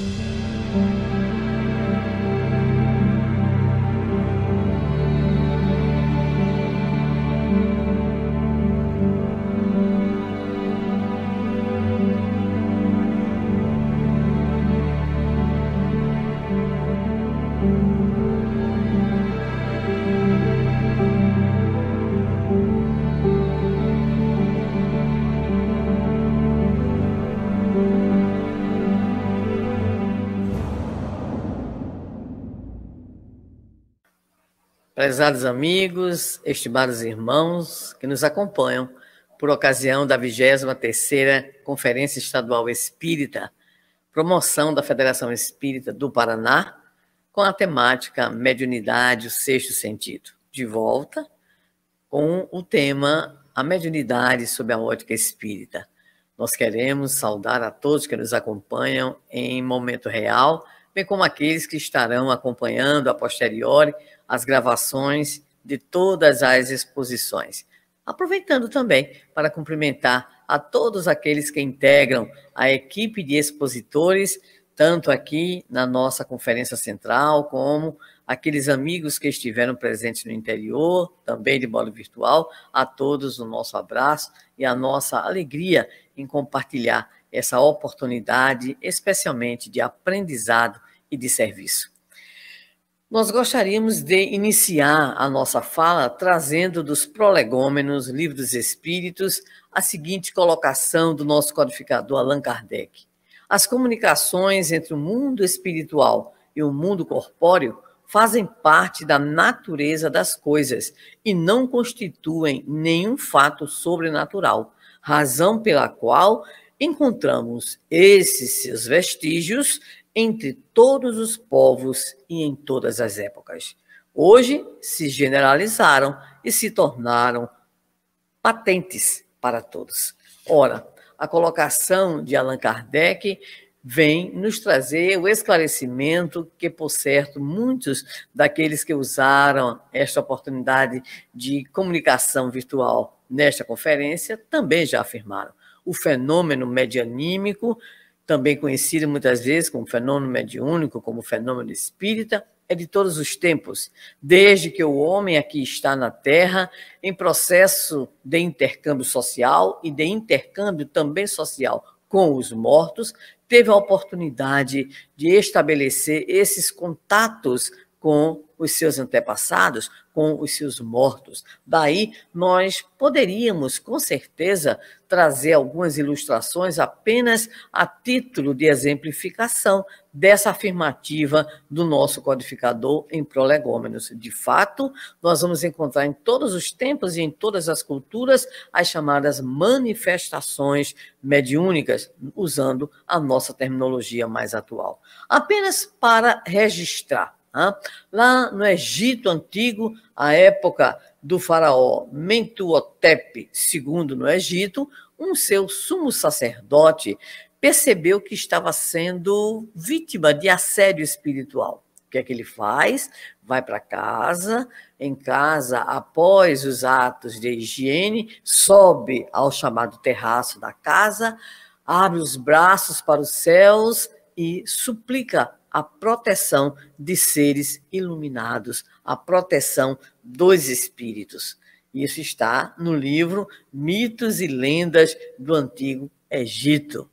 Mm-hmm. Prezados amigos, estimados irmãos que nos acompanham por ocasião da 23ª Conferência Estadual Espírita, promoção da Federação Espírita do Paraná, com a temática Mediunidade, o Sexto Sentido. De volta com o tema A Mediunidade sob a ótica espírita. Nós queremos saudar a todos que nos acompanham em momento real, bem como aqueles que estarão acompanhando a posteriori as gravações de todas as exposições. Aproveitando também para cumprimentar a todos aqueles que integram a equipe de expositores, tanto aqui na nossa conferência central, como aqueles amigos que estiveram presentes no interior, também de modo virtual, a todos o nosso abraço e a nossa alegria em compartilhar essa oportunidade, especialmente de aprendizado e de serviço. Nós gostaríamos de iniciar a nossa fala trazendo dos prolegômenos, livro dos espíritos, a seguinte colocação do nosso codificador Allan Kardec. As comunicações entre o mundo espiritual e o mundo corpóreo fazem parte da natureza das coisas e não constituem nenhum fato sobrenatural, razão pela qual encontramos esses seus vestígios entre todos os povos e em todas as épocas. Hoje se generalizaram e se tornaram patentes para todos. Ora, a colocação de Allan Kardec vem nos trazer o esclarecimento que, por certo, muitos daqueles que usaram esta oportunidade de comunicação virtual nesta conferência também já afirmaram. O fenômeno medianímico também conhecido muitas vezes como fenômeno mediúnico, como fenômeno espírita, é de todos os tempos, desde que o homem aqui está na Terra, em processo de intercâmbio social e de intercâmbio também social com os mortos, teve a oportunidade de estabelecer esses contatos com os seus antepassados, com os seus mortos. Daí, nós poderíamos, com certeza, trazer algumas ilustrações apenas a título de exemplificação dessa afirmativa do nosso codificador em prolegômenos. De fato, nós vamos encontrar em todos os tempos e em todas as culturas as chamadas manifestações mediúnicas, usando a nossa terminologia mais atual. Apenas para registrar Lá no Egito Antigo, a época do faraó Mentuhotep II no Egito, um seu sumo sacerdote percebeu que estava sendo vítima de assédio espiritual. O que é que ele faz? Vai para casa, em casa, após os atos de higiene, sobe ao chamado terraço da casa, abre os braços para os céus e suplica a proteção de seres iluminados, a proteção dos espíritos. Isso está no livro Mitos e Lendas do Antigo Egito.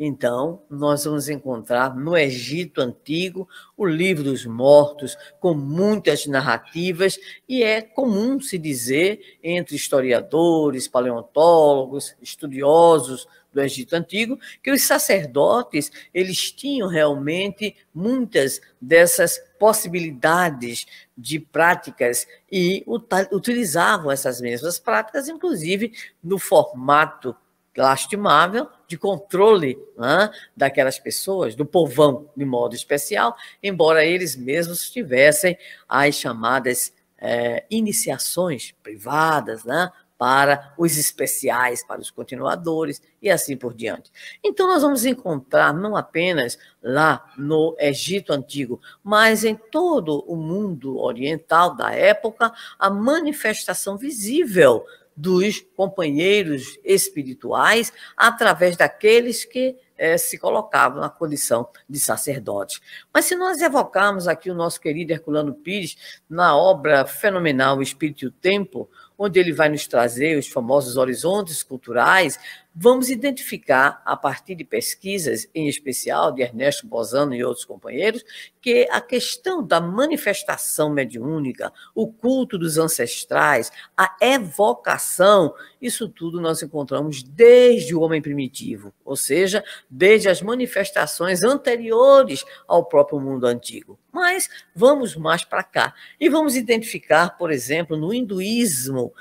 Então, nós vamos encontrar no Egito Antigo o livro dos mortos, com muitas narrativas, e é comum se dizer entre historiadores, paleontólogos, estudiosos do Egito Antigo, que os sacerdotes, eles tinham realmente muitas dessas possibilidades de práticas e utilizavam essas mesmas práticas, inclusive no formato lastimável de controle né, daquelas pessoas, do povão de modo especial, embora eles mesmos tivessem as chamadas é, iniciações privadas, né, para os especiais, para os continuadores e assim por diante. Então, nós vamos encontrar não apenas lá no Egito Antigo, mas em todo o mundo oriental da época, a manifestação visível dos companheiros espirituais através daqueles que é, se colocavam na condição de sacerdote. Mas se nós evocarmos aqui o nosso querido Herculano Pires, na obra fenomenal Espírito e o Tempo, onde ele vai nos trazer os famosos horizontes culturais, vamos identificar, a partir de pesquisas, em especial de Ernesto Bozano e outros companheiros, que a questão da manifestação mediúnica, o culto dos ancestrais, a evocação, isso tudo nós encontramos desde o homem primitivo, ou seja, desde as manifestações anteriores ao próprio mundo antigo. Mas vamos mais para cá e vamos identificar, por exemplo, no hinduísmo,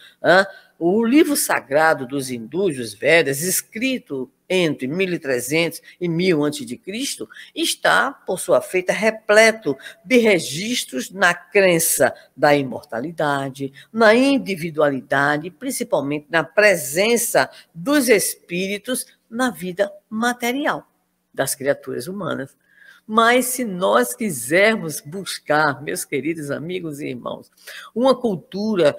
o livro sagrado dos hindus, os Vedas, escrito entre 1300 e 1000 a.C., está, por sua feita, repleto de registros na crença da imortalidade, na individualidade, principalmente na presença dos espíritos na vida material das criaturas humanas. Mas se nós quisermos buscar, meus queridos amigos e irmãos, uma cultura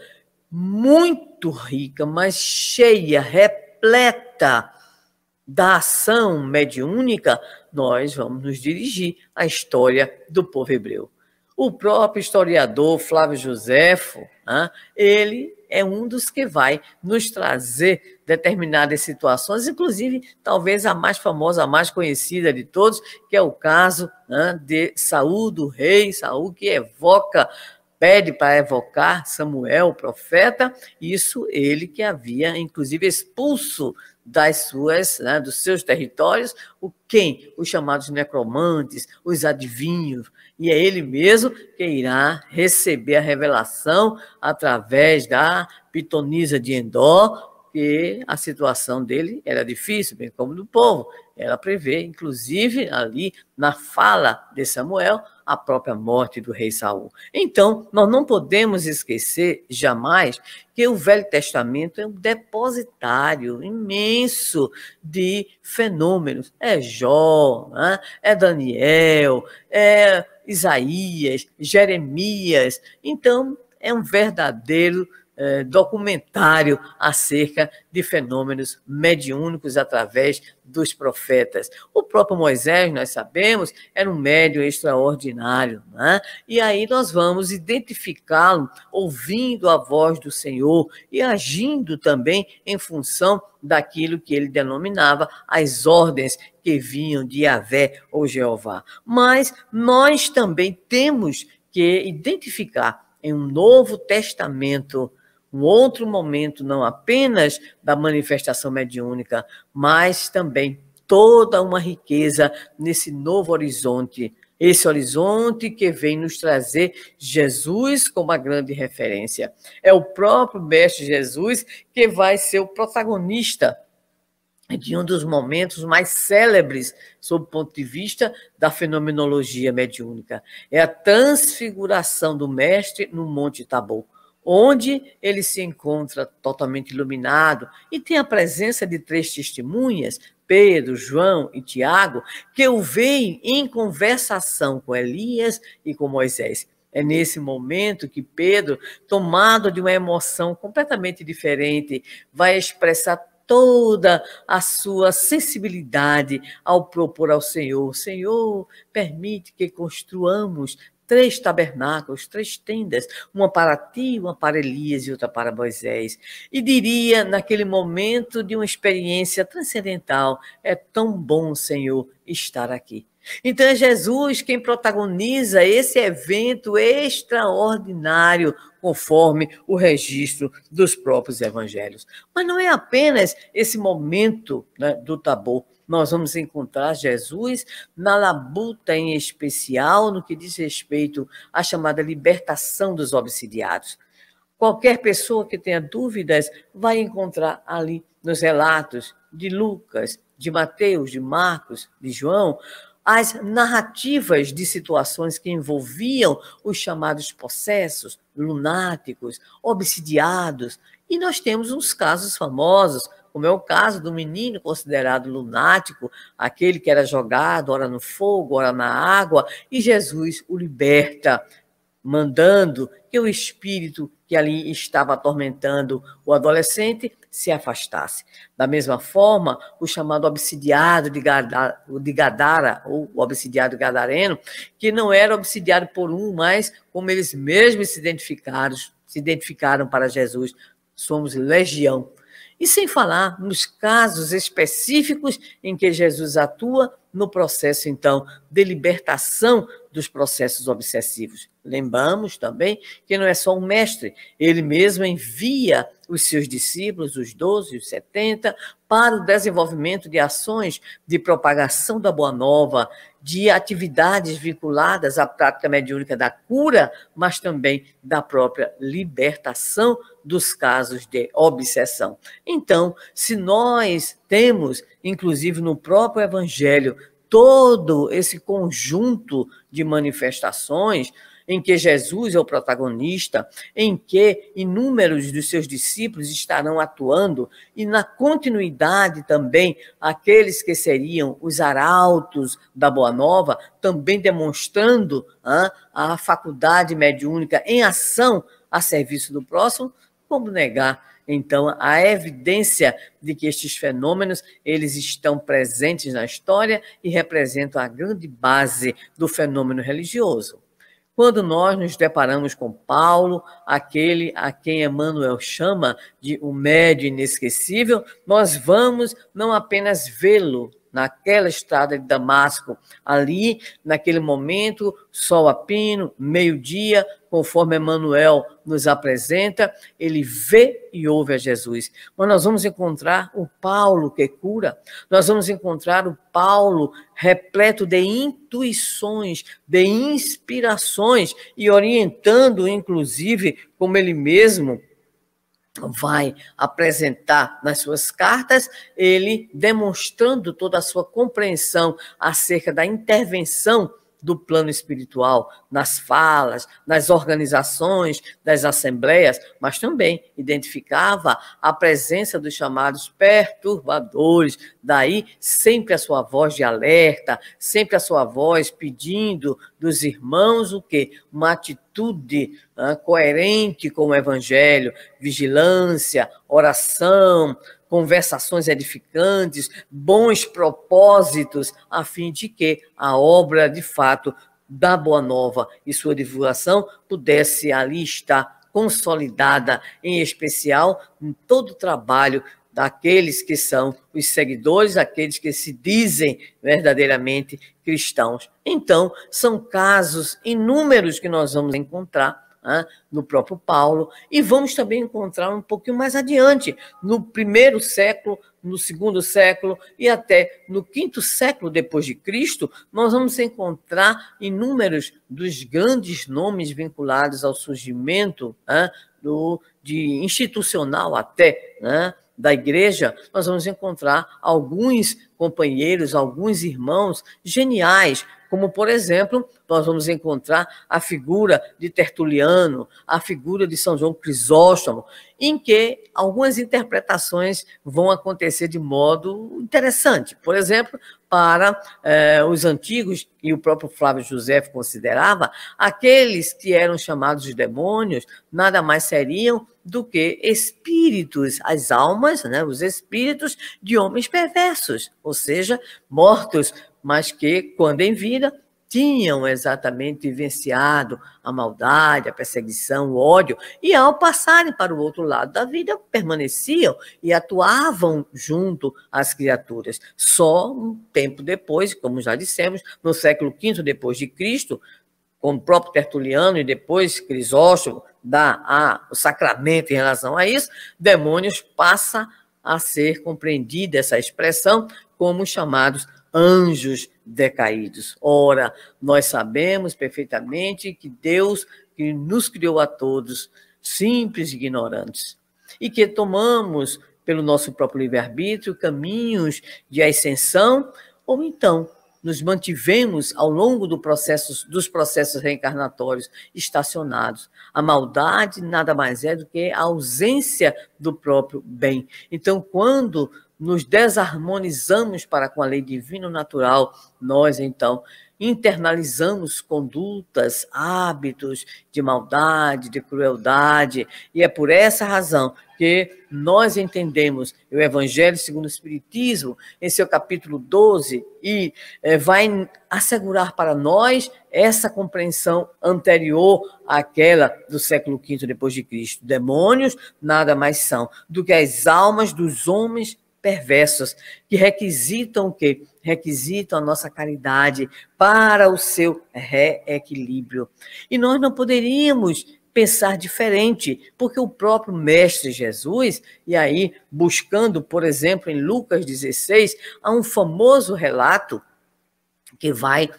muito rica, mas cheia, repleta da ação mediúnica, nós vamos nos dirigir à história do povo hebreu. O próprio historiador Flávio Joséfo, ele é um dos que vai nos trazer determinadas situações, inclusive talvez a mais famosa, a mais conhecida de todos, que é o caso de Saul, do rei Saul, que evoca pede para evocar Samuel, o profeta, isso ele que havia, inclusive, expulso das suas, né, dos seus territórios, o quem? Os chamados necromantes, os adivinhos, e é ele mesmo que irá receber a revelação através da pitonisa de Endor, que a situação dele era difícil, bem como do povo. Ela prevê, inclusive, ali na fala de Samuel, a própria morte do rei Saul. Então, nós não podemos esquecer jamais que o Velho Testamento é um depositário imenso de fenômenos. É Jó, né? é Daniel, é Isaías, Jeremias. Então, é um verdadeiro é, documentário acerca de fenômenos mediúnicos através dos profetas. O próprio Moisés, nós sabemos, era um médium extraordinário, né? e aí nós vamos identificá-lo ouvindo a voz do Senhor e agindo também em função daquilo que ele denominava as ordens que vinham de Yahvé ou Jeová. Mas nós também temos que identificar em um Novo Testamento um outro momento, não apenas da manifestação mediúnica, mas também toda uma riqueza nesse novo horizonte. Esse horizonte que vem nos trazer Jesus como a grande referência. É o próprio Mestre Jesus que vai ser o protagonista de um dos momentos mais célebres sob o ponto de vista da fenomenologia mediúnica. É a transfiguração do Mestre no Monte Tabor onde ele se encontra totalmente iluminado e tem a presença de três testemunhas, Pedro, João e Tiago, que o veem em conversação com Elias e com Moisés. É nesse momento que Pedro, tomado de uma emoção completamente diferente, vai expressar toda a sua sensibilidade ao propor ao Senhor: Senhor, permite que construamos três tabernáculos, três tendas, uma para ti, uma para Elias e outra para Moisés. E diria, naquele momento de uma experiência transcendental, é tão bom, Senhor, estar aqui. Então é Jesus quem protagoniza esse evento extraordinário, conforme o registro dos próprios evangelhos. Mas não é apenas esse momento né, do Tabor nós vamos encontrar Jesus na labuta, em especial no que diz respeito à chamada libertação dos obsidiados. Qualquer pessoa que tenha dúvidas vai encontrar ali nos relatos de Lucas, de Mateus, de Marcos, de João, as narrativas de situações que envolviam os chamados possessos, lunáticos, obsidiados. E nós temos uns casos famosos, como é o caso do menino considerado lunático, aquele que era jogado, ora no fogo, ora na água, e Jesus o liberta, mandando que o espírito que ali estava atormentando o adolescente se afastasse. Da mesma forma, o chamado obsidiado de Gadara, de Gadara ou o obsidiado gadareno, que não era obsidiado por um, mas como eles mesmos se identificaram, se identificaram para Jesus, somos legião. E sem falar nos casos específicos em que Jesus atua no processo, então, de libertação dos processos obsessivos. Lembramos também que não é só um mestre, ele mesmo envia os seus discípulos, os 12, os 70, para o desenvolvimento de ações de propagação da Boa Nova, de atividades vinculadas à prática mediúnica da cura, mas também da própria libertação dos casos de obsessão. Então, se nós temos, inclusive no próprio Evangelho, todo esse conjunto de manifestações, em que Jesus é o protagonista, em que inúmeros dos seus discípulos estarão atuando, e na continuidade também aqueles que seriam os arautos da Boa Nova, também demonstrando ah, a faculdade mediúnica em ação a serviço do próximo, como negar então a evidência de que estes fenômenos eles estão presentes na história e representam a grande base do fenômeno religioso. Quando nós nos deparamos com Paulo, aquele a quem Emmanuel chama de um médio inesquecível, nós vamos não apenas vê-lo naquela estrada de Damasco, ali, naquele momento, sol a pino, meio-dia, conforme Emmanuel nos apresenta, ele vê e ouve a Jesus. Mas nós vamos encontrar o Paulo que cura, nós vamos encontrar o Paulo repleto de intuições, de inspirações e orientando, inclusive, como ele mesmo vai apresentar nas suas cartas, ele demonstrando toda a sua compreensão acerca da intervenção do plano espiritual, nas falas, nas organizações das assembleias, mas também identificava a presença dos chamados perturbadores, daí sempre a sua voz de alerta, sempre a sua voz pedindo dos irmãos o quê? Uma atitude ah, coerente com o evangelho, vigilância, oração, conversações edificantes, bons propósitos, a fim de que a obra, de fato, da Boa Nova e sua divulgação pudesse ali estar consolidada, em especial em todo o trabalho daqueles que são os seguidores, aqueles que se dizem verdadeiramente cristãos. Então, são casos inúmeros que nós vamos encontrar né, no próprio Paulo, e vamos também encontrar um pouquinho mais adiante, no primeiro século, no segundo século e até no quinto século depois de Cristo, nós vamos encontrar inúmeros dos grandes nomes vinculados ao surgimento né, do, de institucional até, né, da igreja, nós vamos encontrar alguns companheiros, alguns irmãos geniais, como, por exemplo, nós vamos encontrar a figura de Tertuliano, a figura de São João Crisóstomo, em que algumas interpretações vão acontecer de modo interessante. Por exemplo, para eh, os antigos, e o próprio Flávio José considerava, aqueles que eram chamados de demônios nada mais seriam do que espíritos, as almas, né, os espíritos de homens perversos, ou seja, mortos mas que, quando em vida, tinham exatamente vivenciado a maldade, a perseguição, o ódio, e ao passarem para o outro lado da vida, permaneciam e atuavam junto às criaturas. Só um tempo depois, como já dissemos, no século V depois de Cristo, com o próprio Tertuliano e depois Crisóstomo dá a, o sacramento em relação a isso, demônios passa a ser compreendida essa expressão como chamados anjos decaídos. Ora, nós sabemos perfeitamente que Deus que nos criou a todos, simples e ignorantes, e que tomamos pelo nosso próprio livre-arbítrio caminhos de ascensão, ou então nos mantivemos ao longo do processo, dos processos reencarnatórios estacionados. A maldade nada mais é do que a ausência do próprio bem. Então, quando nos desarmonizamos para com a lei divina natural, nós então internalizamos condutas, hábitos de maldade, de crueldade, e é por essa razão que nós entendemos o Evangelho segundo o Espiritismo, em seu capítulo 12, e é, vai assegurar para nós essa compreensão anterior àquela do século V depois de Cristo. Demônios nada mais são do que as almas dos homens perversos que requisitam o quê? Requisitam a nossa caridade para o seu reequilíbrio. E nós não poderíamos pensar diferente, porque o próprio Mestre Jesus, e aí buscando, por exemplo, em Lucas 16, há um famoso relato que vai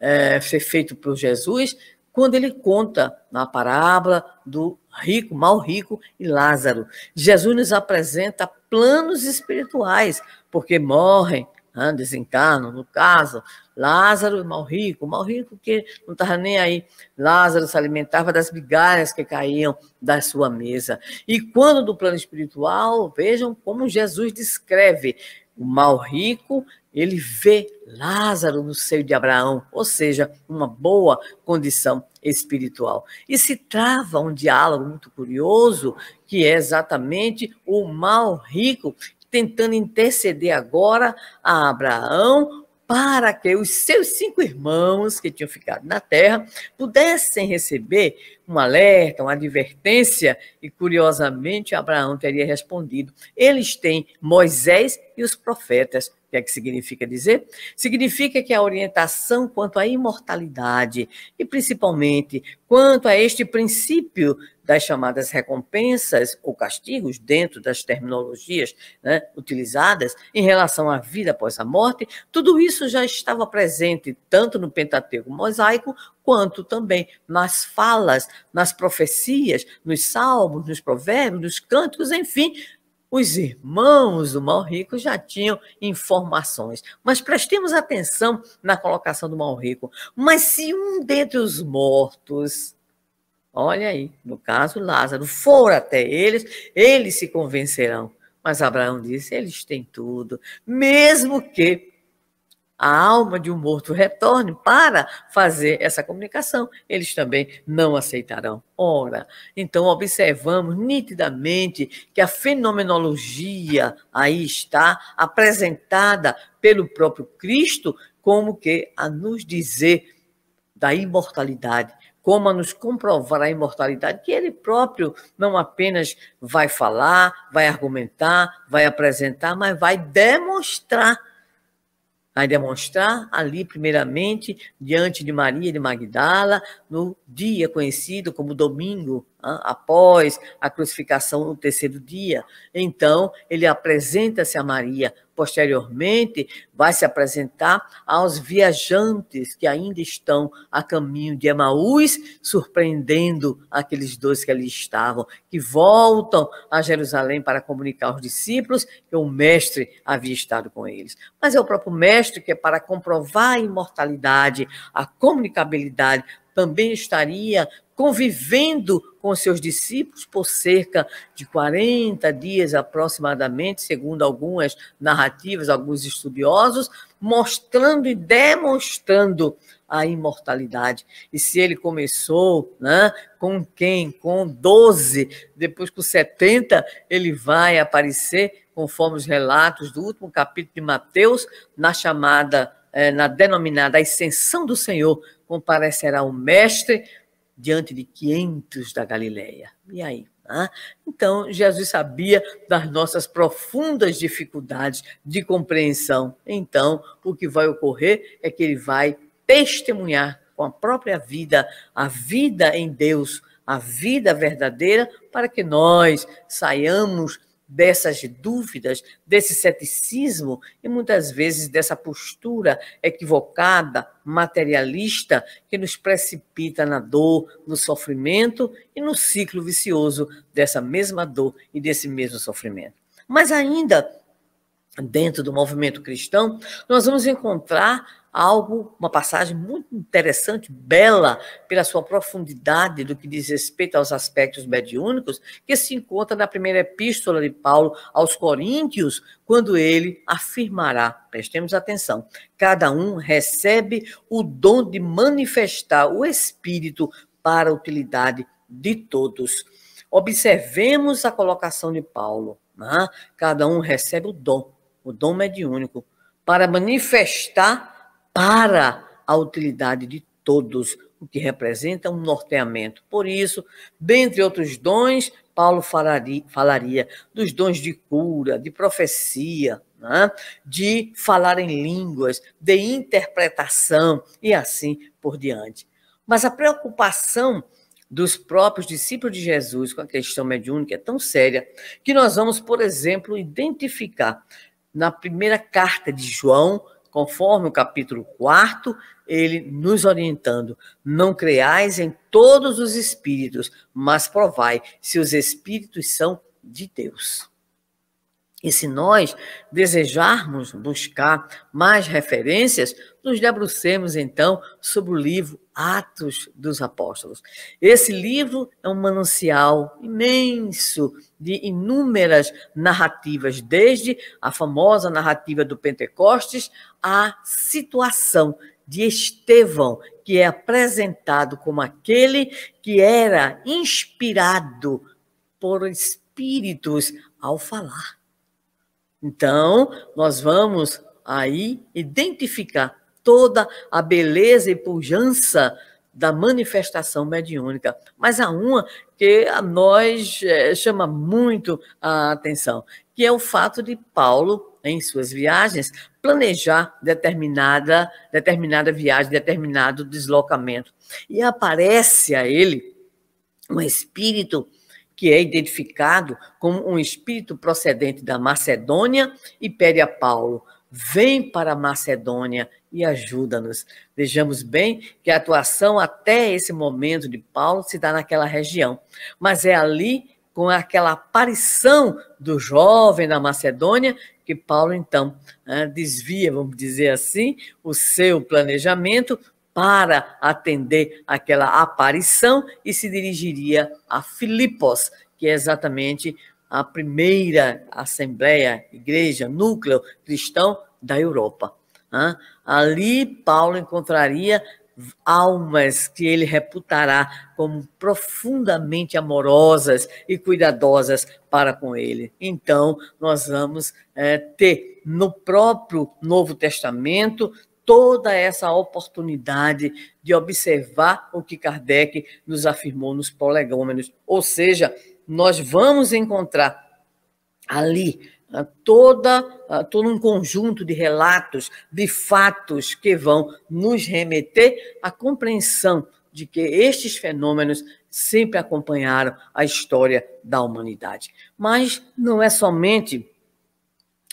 é, ser feito por Jesus, quando ele conta na parábola do rico, mal rico e Lázaro. Jesus nos apresenta planos espirituais, porque morrem, né, desencarnam, no caso, Lázaro e mal rico, mal rico que não estava nem aí. Lázaro se alimentava das migalhas que caíam da sua mesa. E quando do plano espiritual, vejam como Jesus descreve o mal rico ele vê Lázaro no seio de Abraão, ou seja, uma boa condição espiritual. E se trava um diálogo muito curioso, que é exatamente o mal rico tentando interceder agora a Abraão para que os seus cinco irmãos que tinham ficado na terra pudessem receber um alerta, uma advertência, e curiosamente Abraão teria respondido: eles têm Moisés e os profetas que é que significa dizer? Significa que a orientação quanto à imortalidade e principalmente quanto a este princípio das chamadas recompensas ou castigos dentro das terminologias né, utilizadas em relação à vida após a morte, tudo isso já estava presente tanto no Pentateuco mosaico quanto também nas falas, nas profecias, nos salmos, nos provérbios, nos cânticos, enfim, os irmãos do mal rico já tinham informações. Mas prestemos atenção na colocação do mal rico. Mas se um dentre os mortos, olha aí, no caso Lázaro, for até eles, eles se convencerão. Mas Abraão disse: eles têm tudo, mesmo que a alma de um morto retorne para fazer essa comunicação, eles também não aceitarão. Ora, então observamos nitidamente que a fenomenologia aí está apresentada pelo próprio Cristo como que a nos dizer da imortalidade, como a nos comprovar a imortalidade, que ele próprio não apenas vai falar, vai argumentar, vai apresentar, mas vai demonstrar Vai demonstrar ali, primeiramente, diante de Maria de Magdala, no dia conhecido como domingo, após a crucificação no terceiro dia. Então, ele apresenta-se a Maria. Posteriormente, vai se apresentar aos viajantes que ainda estão a caminho de Emaús, surpreendendo aqueles dois que ali estavam, que voltam a Jerusalém para comunicar aos discípulos que o Mestre havia estado com eles. Mas é o próprio Mestre que, é para comprovar a imortalidade, a comunicabilidade, também estaria convivendo com seus discípulos por cerca de 40 dias aproximadamente, segundo algumas narrativas, alguns estudiosos, mostrando e demonstrando a imortalidade. E se ele começou né, com quem? Com 12, depois com 70, ele vai aparecer, conforme os relatos do último capítulo de Mateus, na chamada, eh, na denominada Ascensão do Senhor, comparecerá o Mestre diante de 500 da Galileia. E aí? Ah, então, Jesus sabia das nossas profundas dificuldades de compreensão. Então, o que vai ocorrer é que ele vai testemunhar com a própria vida, a vida em Deus, a vida verdadeira, para que nós saiamos dessas dúvidas, desse ceticismo e muitas vezes dessa postura equivocada, materialista, que nos precipita na dor, no sofrimento e no ciclo vicioso dessa mesma dor e desse mesmo sofrimento. Mas ainda dentro do movimento cristão, nós vamos encontrar algo, uma passagem muito interessante, bela, pela sua profundidade do que diz respeito aos aspectos mediúnicos, que se encontra na primeira epístola de Paulo aos Coríntios, quando ele afirmará, prestemos atenção, cada um recebe o dom de manifestar o Espírito para a utilidade de todos. Observemos a colocação de Paulo. Né? Cada um recebe o dom, o dom mediúnico, para manifestar para a utilidade de todos, o que representa um norteamento. Por isso, dentre outros dons, Paulo falaria, falaria dos dons de cura, de profecia, né? de falar em línguas, de interpretação e assim por diante. Mas a preocupação dos próprios discípulos de Jesus com a questão mediúnica é tão séria que nós vamos, por exemplo, identificar na primeira carta de João, conforme o capítulo 4, ele nos orientando: não creais em todos os espíritos, mas provai se os espíritos são de Deus. E se nós desejarmos buscar mais referências, nos debrucemos então sobre o livro Atos dos Apóstolos. Esse livro é um manancial imenso de inúmeras narrativas, desde a famosa narrativa do Pentecostes à situação de Estevão, que é apresentado como aquele que era inspirado por espíritos ao falar. Então, nós vamos aí identificar toda a beleza e pujança da manifestação mediúnica. Mas há uma que a nós é, chama muito a atenção, que é o fato de Paulo, em suas viagens, planejar determinada, determinada viagem, determinado deslocamento. E aparece a ele um espírito que é identificado como um espírito procedente da Macedônia, e pede a Paulo: vem para a Macedônia e ajuda-nos. Vejamos bem que a atuação até esse momento de Paulo se dá naquela região, mas é ali, com aquela aparição do jovem na Macedônia, que Paulo então né, desvia, vamos dizer assim, o seu planejamento para atender aquela aparição e se dirigiria a Filipos, que é exatamente a primeira assembleia, igreja, núcleo cristão da Europa. Ali Paulo encontraria almas que ele reputará como profundamente amorosas e cuidadosas para com ele. Então, nós vamos é, ter no próprio Novo Testamento toda essa oportunidade de observar o que Kardec nos afirmou nos prolegômenos. Ou seja, nós vamos encontrar ali ah, toda, ah, todo um conjunto de relatos, de fatos que vão nos remeter à compreensão de que estes fenômenos sempre acompanharam a história da humanidade. Mas não é somente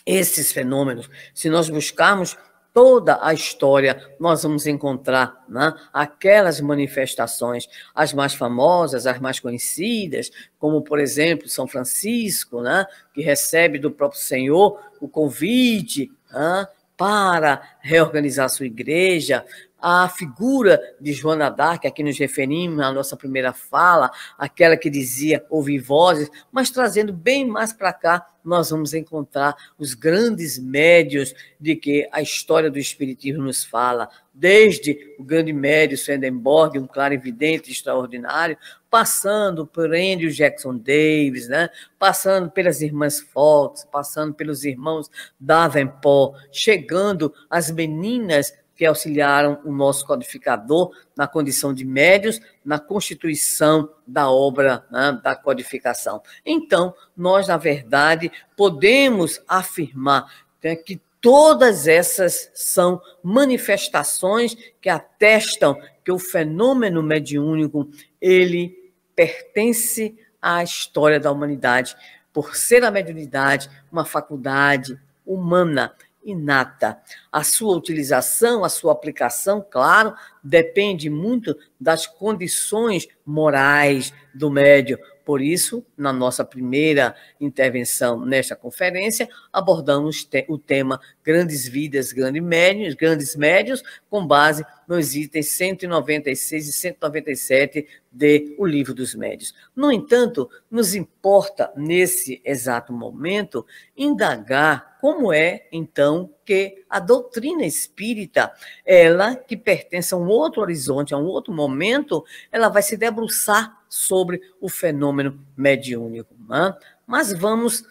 esses fenômenos. Se nós buscarmos toda a história, nós vamos encontrar né, aquelas manifestações, as mais famosas, as mais conhecidas, como, por exemplo, São Francisco, né, que recebe do próprio Senhor o convite né, para reorganizar sua igreja, a figura de Joana d'Arc, a que nos referimos na nossa primeira fala, aquela que dizia ouvir vozes, mas trazendo bem mais para cá, nós vamos encontrar os grandes médios de que a história do Espiritismo nos fala, desde o grande médio Swedenborg, um claro evidente extraordinário, passando por Andrew Jackson Davis, né? passando pelas irmãs Fox, passando pelos irmãos Davenport, chegando às meninas que auxiliaram o nosso codificador na condição de médios, na constituição da obra né, da codificação. Então, nós, na verdade, podemos afirmar né, que todas essas são manifestações que atestam que o fenômeno mediúnico ele pertence à história da humanidade, por ser a mediunidade uma faculdade humana inata. A sua utilização, a sua aplicação, claro, depende muito das condições morais do médio, Por isso, na nossa primeira intervenção nesta conferência, abordamos o tema Grandes Vidas, Grandes Médios, Grandes Médios, com base nos itens 196 e 197 de O Livro dos Médios. No entanto, nos importa, nesse exato momento, indagar como é, então, que a doutrina espírita, ela que pertence a um outro horizonte, a um outro momento, ela vai se debruçar sobre o fenômeno mediúnico. Né? Mas vamos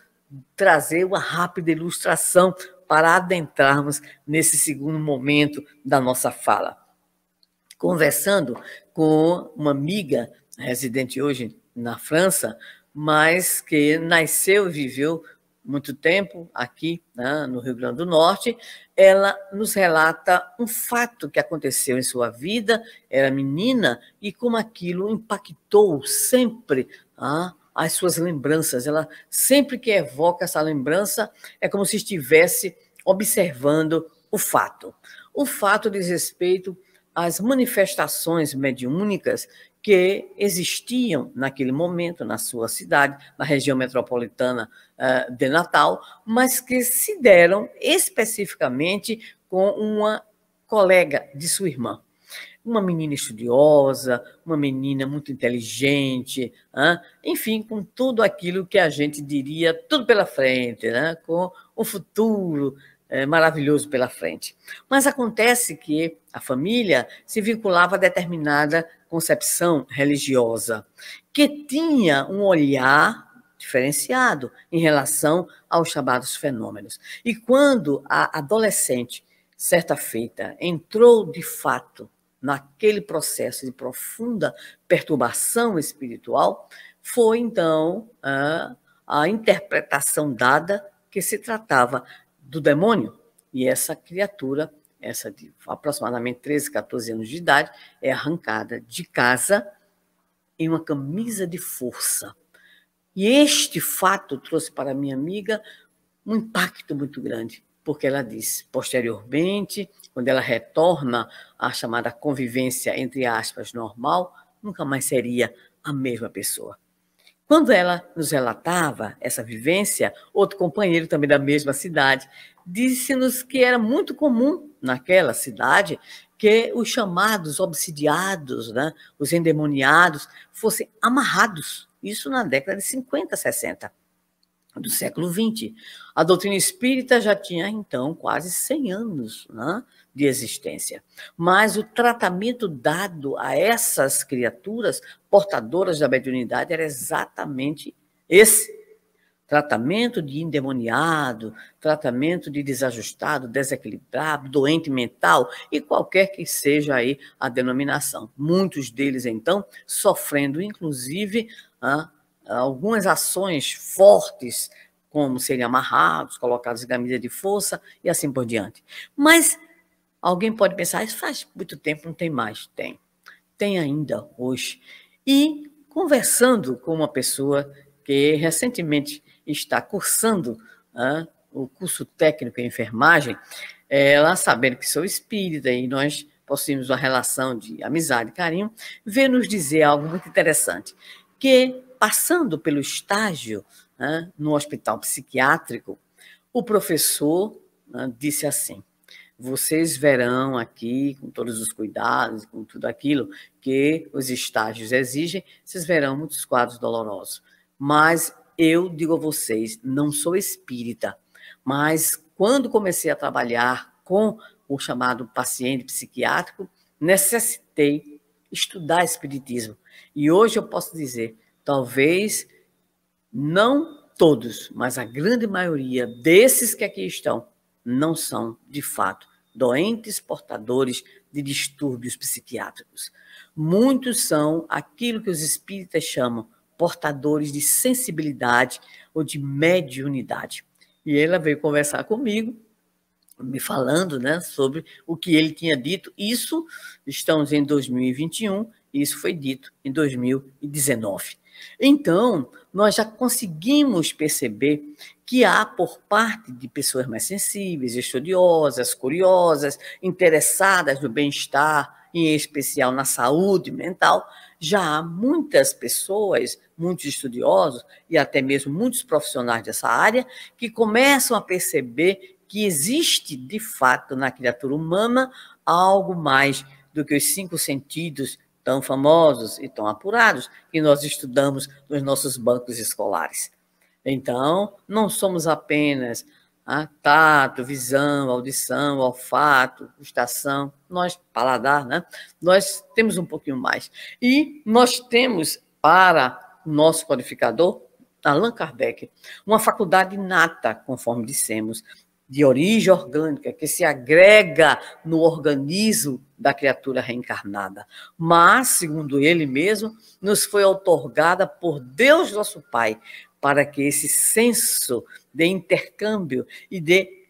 trazer uma rápida ilustração para adentrarmos nesse segundo momento da nossa fala conversando com uma amiga residente hoje na França, mas que nasceu e viveu muito tempo aqui né, no Rio Grande do Norte, ela nos relata um fato que aconteceu em sua vida, era menina, e como aquilo impactou sempre ah, as suas lembranças. Ela sempre que evoca essa lembrança, é como se estivesse observando o fato. O fato diz respeito as manifestações mediúnicas que existiam naquele momento na sua cidade, na região metropolitana uh, de Natal, mas que se deram especificamente com uma colega de sua irmã. Uma menina estudiosa, uma menina muito inteligente, enfim, com tudo aquilo que a gente diria, tudo pela frente, né? com um futuro é, maravilhoso pela frente. Mas acontece que a família se vinculava a determinada concepção religiosa, que tinha um olhar diferenciado em relação aos chamados fenômenos. E quando a adolescente, certa feita, entrou de fato naquele processo de profunda perturbação espiritual, foi então a, a interpretação dada que se tratava do demônio. E essa criatura, essa de aproximadamente 13, 14 anos de idade, é arrancada de casa em uma camisa de força. E este fato trouxe para minha amiga um impacto muito grande, porque ela disse, posteriormente, quando ela retorna à chamada convivência, entre aspas, normal, nunca mais seria a mesma pessoa. Quando ela nos relatava essa vivência, outro companheiro também da mesma cidade disse-nos que era muito comum naquela cidade que os chamados obsidiados, né, os endemoniados, fossem amarrados. Isso na década de 50, 60 do século XX. A doutrina espírita já tinha, então, quase 100 anos né, de existência. Mas o tratamento dado a essas criaturas portadoras da mediunidade era exatamente esse. Tratamento de endemoniado, tratamento de desajustado, desequilibrado, doente mental e qualquer que seja aí a denominação. Muitos deles, então, sofrendo, inclusive, ah, algumas ações fortes, como serem amarrados, colocados em camisa de força e assim por diante. Mas Alguém pode pensar, isso faz muito tempo, não tem mais. Tem. Tem ainda hoje. E conversando com uma pessoa que recentemente está cursando o curso técnico em enfermagem, ela sabendo que sou espírita e nós possuímos uma relação de amizade e carinho, veio nos dizer algo muito interessante, que passando pelo estágio ah, no hospital psiquiátrico, o professor ah, disse assim, vocês verão aqui, com todos os cuidados, com tudo aquilo que os estágios exigem, vocês verão muitos quadros dolorosos. Mas eu digo a vocês, não sou espírita, mas quando comecei a trabalhar com o chamado paciente psiquiátrico, necessitei estudar espiritismo. E hoje eu posso dizer, talvez não todos, mas a grande maioria desses que aqui estão não são, de fato, doentes portadores de distúrbios psiquiátricos. Muitos são aquilo que os espíritas chamam portadores de sensibilidade ou de mediunidade. E ela veio conversar comigo, me falando né, sobre o que ele tinha dito. Isso, estamos em 2021, isso foi dito em 2019. Então, nós já conseguimos perceber que há por parte de pessoas mais sensíveis, estudiosas, curiosas, interessadas no bem-estar, em especial na saúde mental, já há muitas pessoas, muitos estudiosos e até mesmo muitos profissionais dessa área que começam a perceber que existe, de fato, na criatura humana algo mais do que os cinco sentidos tão famosos e tão apurados que nós estudamos nos nossos bancos escolares. Então, não somos apenas ah, tato, visão, audição, olfato, gustação, nós, paladar, né? Nós temos um pouquinho mais. E nós temos para o nosso codificador, Allan Kardec, uma faculdade nata, conforme dissemos, de origem orgânica, que se agrega no organismo da criatura reencarnada. Mas, segundo ele mesmo, nos foi otorgada por Deus nosso Pai, para que esse senso de intercâmbio e de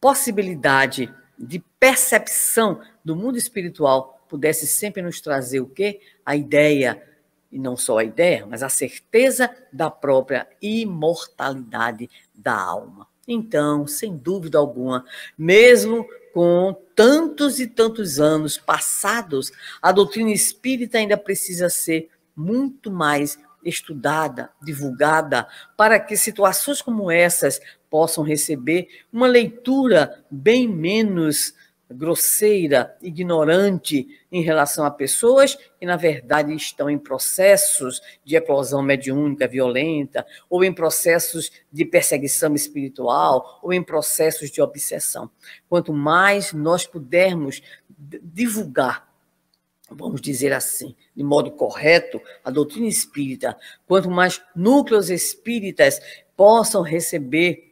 possibilidade de percepção do mundo espiritual pudesse sempre nos trazer o quê? A ideia, e não só a ideia, mas a certeza da própria imortalidade da alma. Então, sem dúvida alguma, mesmo com tantos e tantos anos passados, a doutrina espírita ainda precisa ser muito mais estudada, divulgada, para que situações como essas possam receber uma leitura bem menos grosseira, ignorante em relação a pessoas que, na verdade, estão em processos de eclosão mediúnica violenta, ou em processos de perseguição espiritual, ou em processos de obsessão. Quanto mais nós pudermos divulgar vamos dizer assim, de modo correto, a doutrina espírita, quanto mais núcleos espíritas possam receber?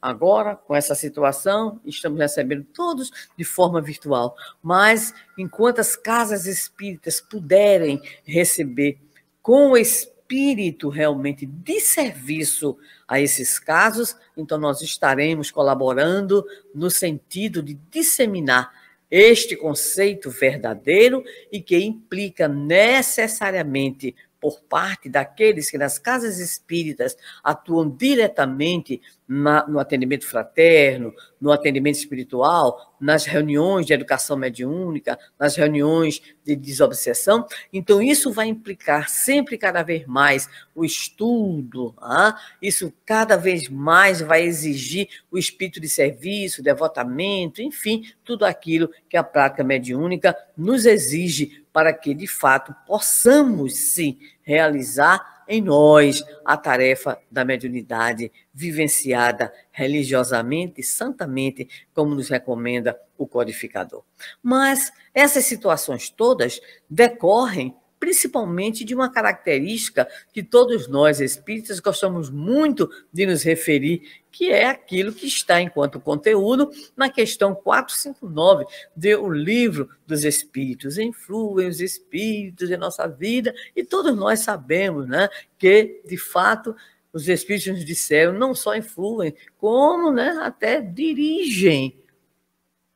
Agora, com essa situação, estamos recebendo todos de forma virtual. Mas, enquanto as casas espíritas puderem receber com o espírito realmente de serviço a esses casos, então nós estaremos colaborando no sentido de disseminar este conceito verdadeiro e que implica necessariamente por parte daqueles que nas casas espíritas atuam diretamente na, no atendimento fraterno, no atendimento espiritual, nas reuniões de educação mediúnica, nas reuniões de desobsessão. Então, isso vai implicar sempre cada vez mais o estudo, ah? isso cada vez mais vai exigir o espírito de serviço, devotamento, enfim, tudo aquilo que a prática mediúnica nos exige para que, de fato, possamos sim realizar em nós a tarefa da mediunidade vivenciada religiosamente santamente, como nos recomenda o codificador. Mas essas situações todas decorrem principalmente de uma característica que todos nós espíritas gostamos muito de nos referir, que é aquilo que está enquanto conteúdo na questão 459 do livro dos espíritos. Influem os espíritos em nossa vida e todos nós sabemos né, que, de fato, os espíritos nos disseram não só influem, como né, até dirigem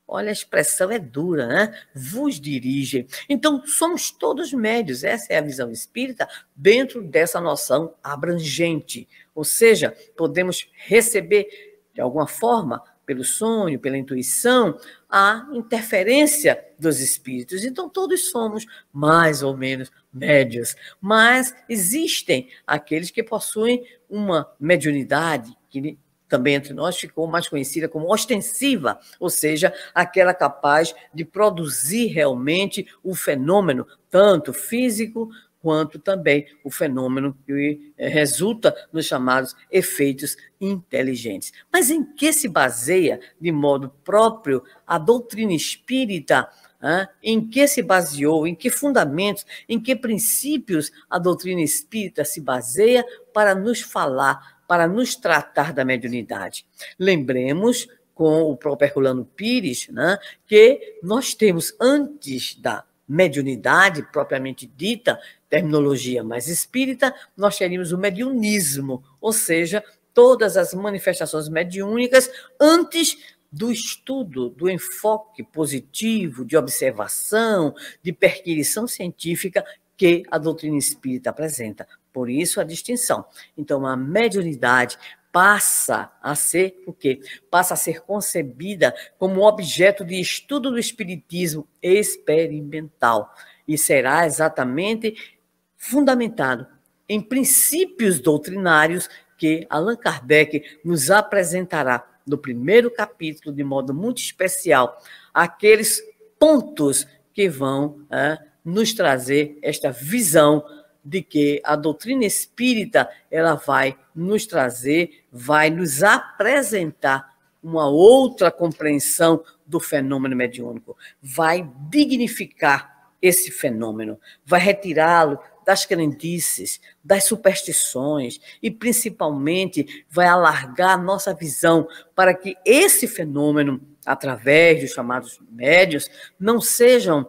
Olha, a expressão é dura, né? Vos dirigem. Então, somos todos médios. Essa é a visão espírita dentro dessa noção abrangente. Ou seja, podemos receber, de alguma forma, pelo sonho, pela intuição, a interferência dos espíritos. Então, todos somos mais ou menos médios. Mas existem aqueles que possuem uma mediunidade, que também entre nós ficou mais conhecida como ostensiva, ou seja, aquela capaz de produzir realmente o fenômeno, tanto físico quanto também o fenômeno que eh, resulta nos chamados efeitos inteligentes. Mas em que se baseia, de modo próprio, a doutrina espírita? Em que se baseou, em que fundamentos, em que princípios a doutrina espírita se baseia para nos falar para nos tratar da mediunidade. Lembremos, com o próprio Herculano Pires, né, que nós temos, antes da mediunidade propriamente dita, terminologia mais espírita, nós teríamos o mediunismo, ou seja, todas as manifestações mediúnicas antes do estudo, do enfoque positivo, de observação, de perquisição científica que a doutrina espírita apresenta. Por isso a distinção. Então, a mediunidade passa a ser o quê? Passa a ser concebida como objeto de estudo do espiritismo experimental e será exatamente fundamentado em princípios doutrinários que Allan Kardec nos apresentará no primeiro capítulo, de modo muito especial, aqueles pontos que vão é, nos trazer esta visão de que a doutrina espírita ela vai nos trazer, vai nos apresentar uma outra compreensão do fenômeno mediúnico, vai dignificar esse fenômeno, vai retirá-lo das crendices, das superstições e, principalmente, vai alargar nossa visão para que esse fenômeno, através dos chamados médios, não sejam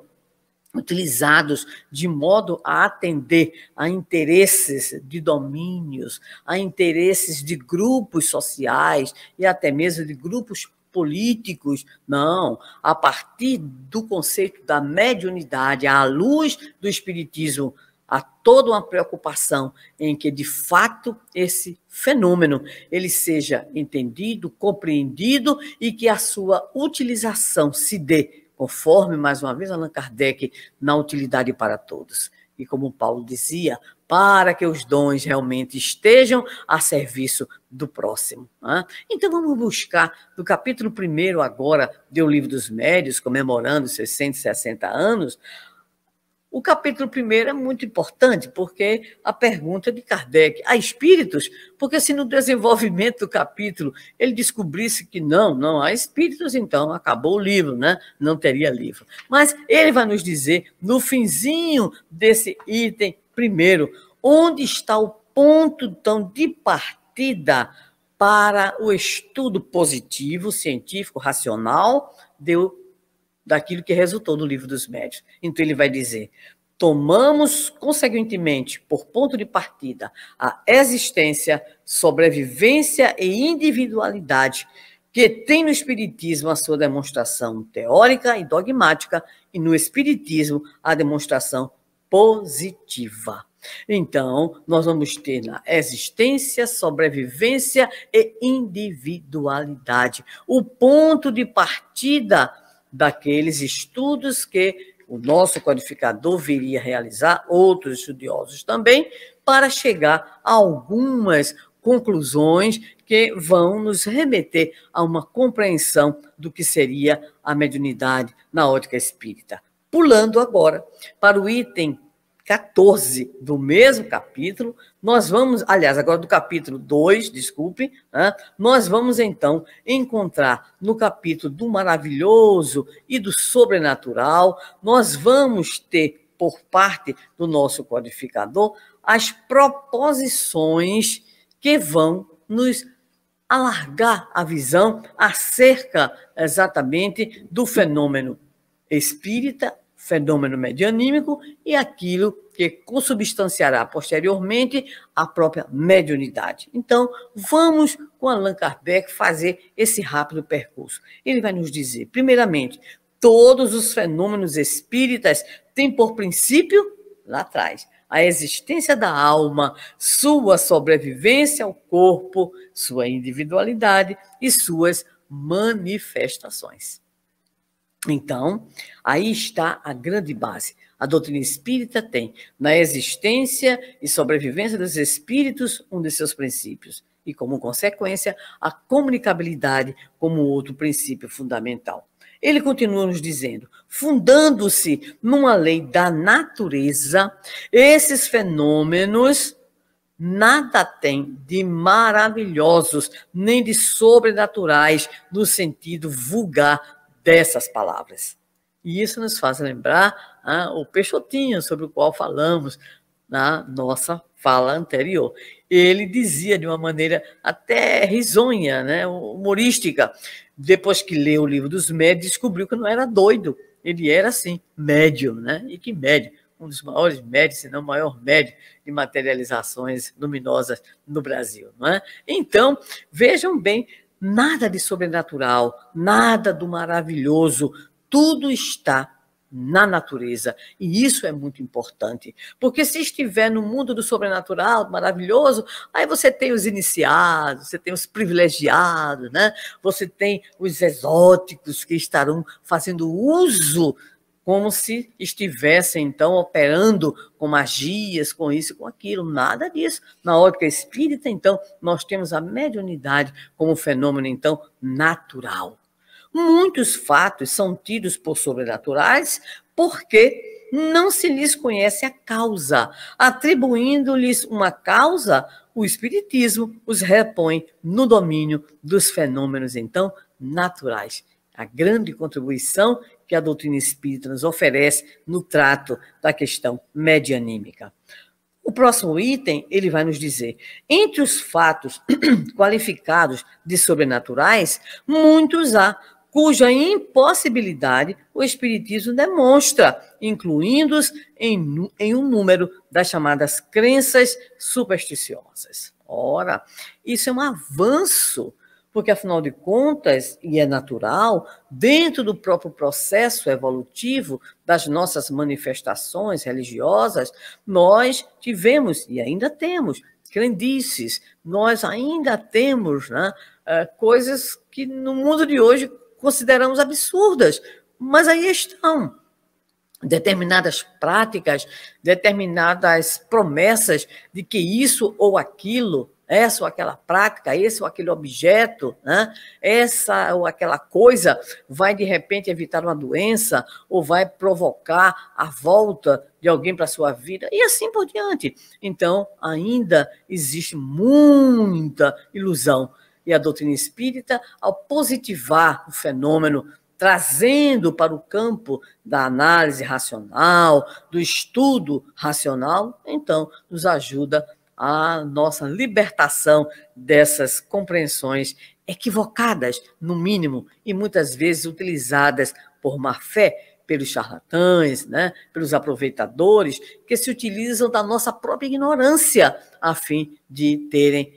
utilizados de modo a atender a interesses de domínios, a interesses de grupos sociais e até mesmo de grupos políticos. Não, a partir do conceito da mediunidade, à luz do espiritismo, há toda uma preocupação em que de fato esse fenômeno ele seja entendido, compreendido e que a sua utilização se dê conforme, mais uma vez, Allan Kardec, na utilidade para todos. E como Paulo dizia, para que os dons realmente estejam a serviço do próximo. Né? Então vamos buscar, no capítulo 1 agora, do Livro dos Médios, comemorando seus 160 anos, o capítulo primeiro é muito importante, porque a pergunta de Kardec, há espíritos? Porque se no desenvolvimento do capítulo ele descobrisse que não, não há espíritos, então acabou o livro, né? Não teria livro. Mas ele vai nos dizer, no finzinho desse item primeiro, onde está o ponto, então, de partida para o estudo positivo, científico, racional, deu daquilo que resultou do livro dos médios. Então ele vai dizer: tomamos, consequentemente, por ponto de partida, a existência, sobrevivência e individualidade que tem no Espiritismo a sua demonstração teórica e dogmática, e no Espiritismo a demonstração positiva. Então, nós vamos ter na existência, sobrevivência e individualidade. O ponto de partida daqueles estudos que o nosso codificador viria realizar, outros estudiosos também, para chegar a algumas conclusões que vão nos remeter a uma compreensão do que seria a mediunidade na ótica espírita. Pulando agora para o item 14 do mesmo capítulo, nós vamos, aliás, agora do capítulo 2, desculpe, né, nós vamos então encontrar no capítulo do maravilhoso e do sobrenatural, nós vamos ter, por parte do nosso codificador, as proposições que vão nos alargar a visão acerca exatamente do fenômeno espírita fenômeno medianímico e aquilo que consubstanciará posteriormente a própria mediunidade. Então, vamos com Allan Kardec fazer esse rápido percurso. Ele vai nos dizer, primeiramente, todos os fenômenos espíritas têm por princípio, lá atrás, a existência da alma, sua sobrevivência ao corpo, sua individualidade e suas manifestações. Então, aí está a grande base. A doutrina espírita tem na existência e sobrevivência dos espíritos um de seus princípios, e como consequência, a comunicabilidade como outro princípio fundamental. Ele continua nos dizendo: fundando-se numa lei da natureza, esses fenômenos nada têm de maravilhosos nem de sobrenaturais no sentido vulgar dessas palavras. E isso nos faz lembrar ah, o Peixotinho, sobre o qual falamos na nossa fala anterior. Ele dizia de uma maneira até risonha, né, humorística, depois que leu o livro dos médios, descobriu que não era doido, ele era assim, médio, né? E que médio? Um dos maiores médios, se não o maior médio de materializações luminosas no Brasil, não é? Então, vejam bem Nada de sobrenatural, nada do maravilhoso, tudo está na natureza. E isso é muito importante. Porque se estiver no mundo do sobrenatural, maravilhoso, aí você tem os iniciados, você tem os privilegiados, né? Você tem os exóticos que estarão fazendo uso como se estivessem, então, operando com magias, com isso, com aquilo. Nada disso. Na ótica espírita, então, nós temos a mediunidade como fenômeno, então, natural. Muitos fatos são tidos por sobrenaturais porque não se lhes conhece a causa. Atribuindo-lhes uma causa, o Espiritismo os repõe no domínio dos fenômenos, então, naturais. A grande contribuição que a doutrina espírita nos oferece no trato da questão medianímica. O próximo item, ele vai nos dizer: entre os fatos qualificados de sobrenaturais, muitos há cuja impossibilidade o Espiritismo demonstra, incluindo-os em, em um número das chamadas crenças supersticiosas. Ora, isso é um avanço porque afinal de contas, e é natural, dentro do próprio processo evolutivo das nossas manifestações religiosas, nós tivemos e ainda temos crendices, nós ainda temos né, eh, coisas que no mundo de hoje consideramos absurdas, mas aí estão. Determinadas práticas, determinadas promessas de que isso ou aquilo essa ou aquela prática, esse ou aquele objeto, né? essa ou aquela coisa vai de repente evitar uma doença ou vai provocar a volta de alguém para a sua vida e assim por diante. Então, ainda existe muita ilusão. E a doutrina espírita, ao positivar o fenômeno, trazendo para o campo da análise racional, do estudo racional, então nos ajuda a nossa libertação dessas compreensões equivocadas, no mínimo, e muitas vezes utilizadas por má fé pelos charlatães, né, pelos aproveitadores, que se utilizam da nossa própria ignorância a fim de terem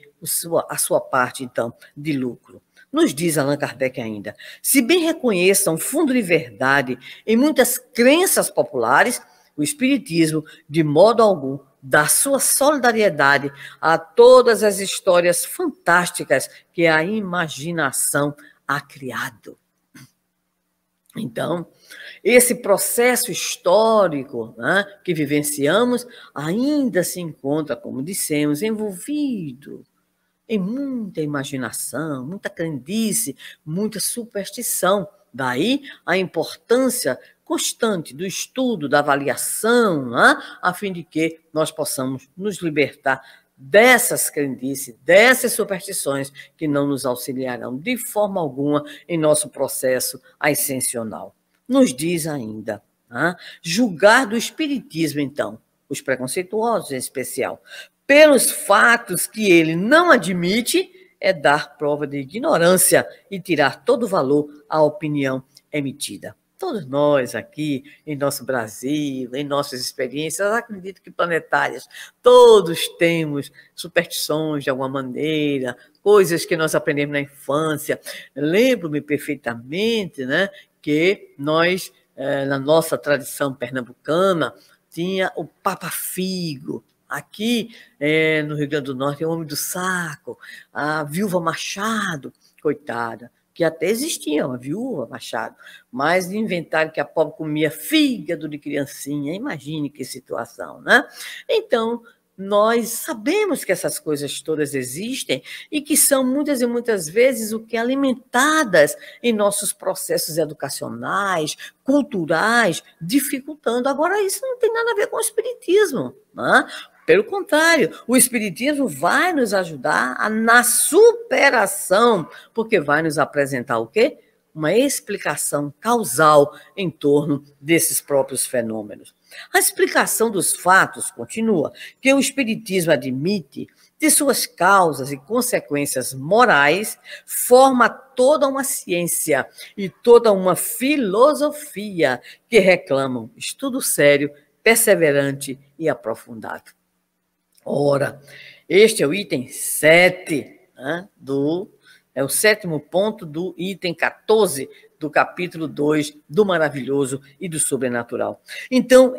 a sua parte, então, de lucro. Nos diz Allan Kardec ainda: se bem reconheçam fundo de verdade em muitas crenças populares, o Espiritismo, de modo algum, da sua solidariedade a todas as histórias fantásticas que a imaginação ha criado. Então, esse processo histórico né, que vivenciamos ainda se encontra, como dissemos, envolvido em muita imaginação, muita crendice, muita superstição. Daí a importância constante do estudo, da avaliação, né? a fim de que nós possamos nos libertar dessas crendices, dessas superstições que não nos auxiliarão de forma alguma em nosso processo ascensional. Nos diz ainda, né? julgar do Espiritismo, então, os preconceituosos em especial, pelos fatos que ele não admite, é dar prova de ignorância e tirar todo o valor à opinião emitida. Todos nós aqui, em nosso Brasil, em nossas experiências, acredito que planetárias, todos temos superstições de alguma maneira, coisas que nós aprendemos na infância. Lembro-me perfeitamente né, que nós, eh, na nossa tradição pernambucana, tinha o Papa Figo, Aqui eh, no Rio Grande do Norte, é o Homem do Saco, a Viúva Machado, coitada que até existia, uma viúva, Machado, mas inventaram que a pobre comia fígado de criancinha, imagine que situação, né? Então, nós sabemos que essas coisas todas existem e que são muitas e muitas vezes o que alimentadas em nossos processos educacionais, culturais, dificultando. Agora, isso não tem nada a ver com o espiritismo. Né? Pelo contrário, o Espiritismo vai nos ajudar a, na superação, porque vai nos apresentar o quê? Uma explicação causal em torno desses próprios fenômenos. A explicação dos fatos continua, que o Espiritismo admite de suas causas e consequências morais, forma toda uma ciência e toda uma filosofia que reclamam estudo sério, perseverante e aprofundado. Ora, este é o item 7 né, do. É o sétimo ponto do item 14 do capítulo 2 do maravilhoso e do sobrenatural. Então,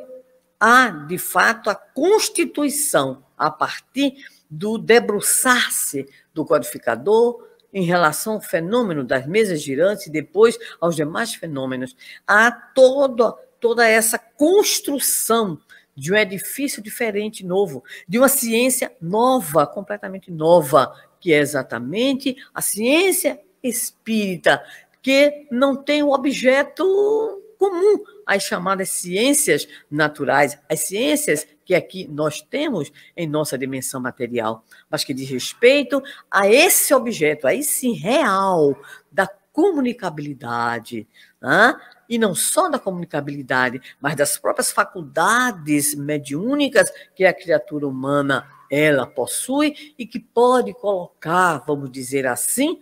há, de fato, a constituição a partir do debruçar-se do codificador em relação ao fenômeno das mesas girantes e depois aos demais fenômenos. Há toda toda essa construção de um edifício diferente, novo, de uma ciência nova, completamente nova, que é exatamente a ciência espírita, que não tem um objeto comum às chamadas ciências naturais, as ciências que aqui nós temos em nossa dimensão material, mas que diz respeito a esse objeto, a esse real da comunicabilidade, né? e não só da comunicabilidade, mas das próprias faculdades mediúnicas que a criatura humana ela possui e que pode colocar, vamos dizer assim,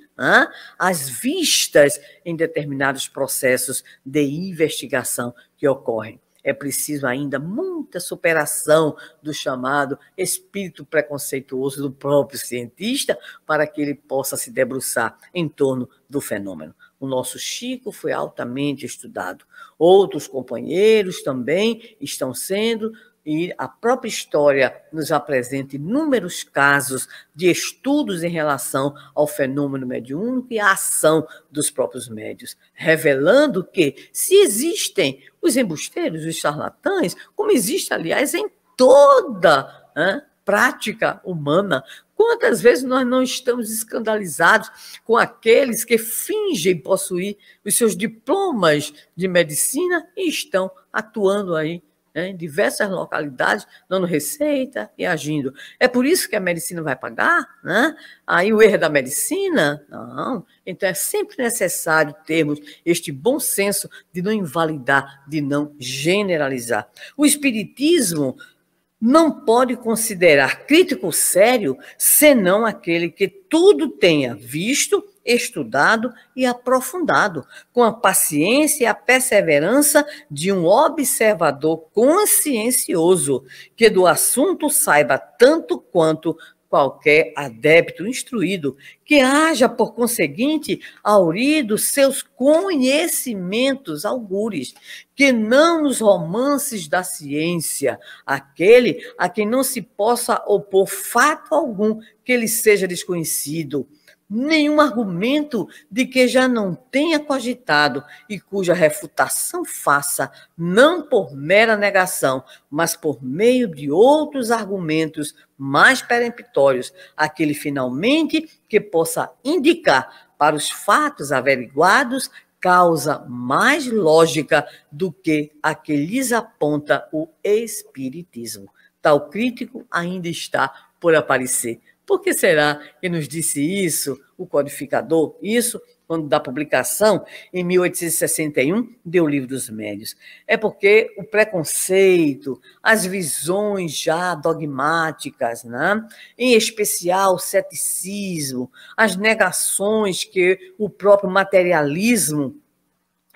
as vistas em determinados processos de investigação que ocorrem. É preciso ainda muita superação do chamado espírito preconceituoso do próprio cientista para que ele possa se debruçar em torno do fenômeno. O nosso Chico foi altamente estudado. Outros companheiros também estão sendo, e a própria história nos apresenta inúmeros casos de estudos em relação ao fenômeno mediúnico e à ação dos próprios médios, revelando que, se existem os embusteiros, os charlatães, como existe, aliás, em toda né, prática humana, Quantas vezes nós não estamos escandalizados com aqueles que fingem possuir os seus diplomas de medicina e estão atuando aí né, em diversas localidades, dando receita e agindo. É por isso que a medicina vai pagar? Né? Aí o erro da medicina? Não. Então é sempre necessário termos este bom senso de não invalidar, de não generalizar. O Espiritismo não pode considerar crítico sério senão aquele que tudo tenha visto, estudado e aprofundado, com a paciência e a perseverança de um observador consciencioso, que do assunto saiba tanto quanto qualquer adepto instruído, que haja, por conseguinte, aurido seus conhecimentos augures, que não nos romances da ciência, aquele a quem não se possa opor fato algum que lhe seja desconhecido nenhum argumento de que já não tenha cogitado e cuja refutação faça, não por mera negação, mas por meio de outros argumentos mais peremptórios, aquele finalmente que possa indicar para os fatos averiguados causa mais lógica do que a que lhes aponta o Espiritismo. Tal crítico ainda está por aparecer. Por que será que nos disse isso o codificador? Isso quando da publicação, em 1861, deu o Livro dos Médios. É porque o preconceito, as visões já dogmáticas, né? em especial o ceticismo, as negações que o próprio materialismo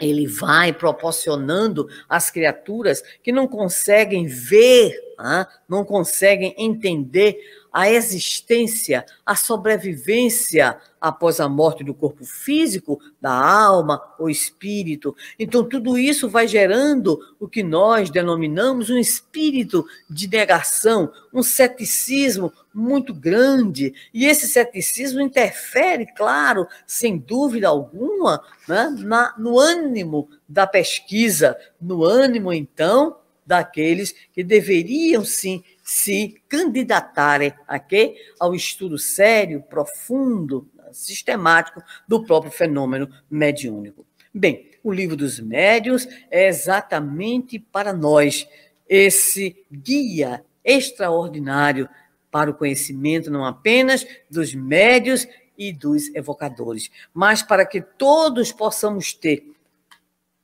ele vai proporcionando às criaturas que não conseguem ver, né? não conseguem entender a existência, a sobrevivência após a morte do corpo físico, da alma, o espírito. Então, tudo isso vai gerando o que nós denominamos um espírito de negação, um ceticismo muito grande. E esse ceticismo interfere, claro, sem dúvida alguma, né, na, no ânimo da pesquisa, no ânimo, então, daqueles que deveriam sim se candidatarem a quê? ao estudo sério, profundo, sistemático do próprio fenômeno mediúnico. Bem, o livro dos médios é exatamente para nós esse guia extraordinário para o conhecimento não apenas dos médios e dos evocadores, mas para que todos possamos ter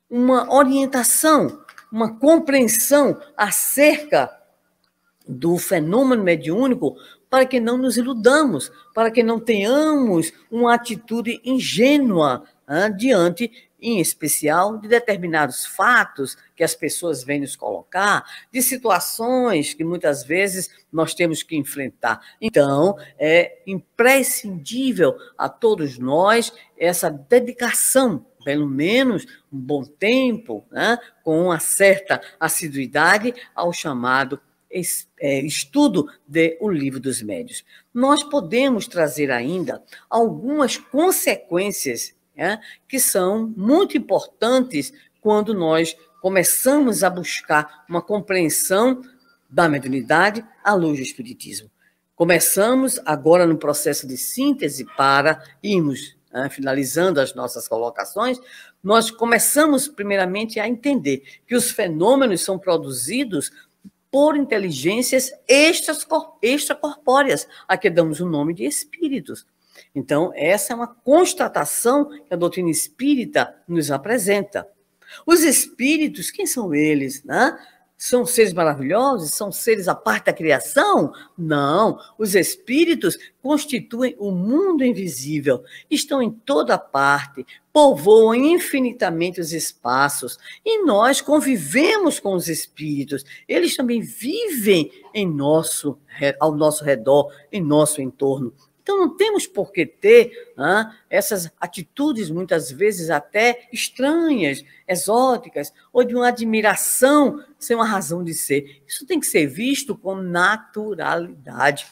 uma orientação, uma compreensão acerca do fenômeno mediúnico para que não nos iludamos, para que não tenhamos uma atitude ingênua hein, diante, em especial, de determinados fatos que as pessoas vêm nos colocar, de situações que muitas vezes nós temos que enfrentar. Então, é imprescindível a todos nós essa dedicação pelo menos um bom tempo, né, com uma certa assiduidade ao chamado estudo de O Livro dos Médios. Nós podemos trazer ainda algumas consequências né, que são muito importantes quando nós começamos a buscar uma compreensão da mediunidade à luz do Espiritismo. Começamos agora no processo de síntese para irmos né, finalizando as nossas colocações, nós começamos primeiramente a entender que os fenômenos são produzidos por inteligências extracorpóreas, a que damos o nome de espíritos. Então, essa é uma constatação que a doutrina espírita nos apresenta. Os espíritos, quem são eles? Né? São seres maravilhosos? São seres à parte da criação? Não. Os espíritos constituem o mundo invisível, estão em toda parte, povoam infinitamente os espaços e nós convivemos com os espíritos. Eles também vivem em nosso, ao nosso redor, em nosso entorno. Então, não temos por que ter ah, essas atitudes, muitas vezes até estranhas, exóticas, ou de uma admiração sem uma razão de ser. Isso tem que ser visto com naturalidade.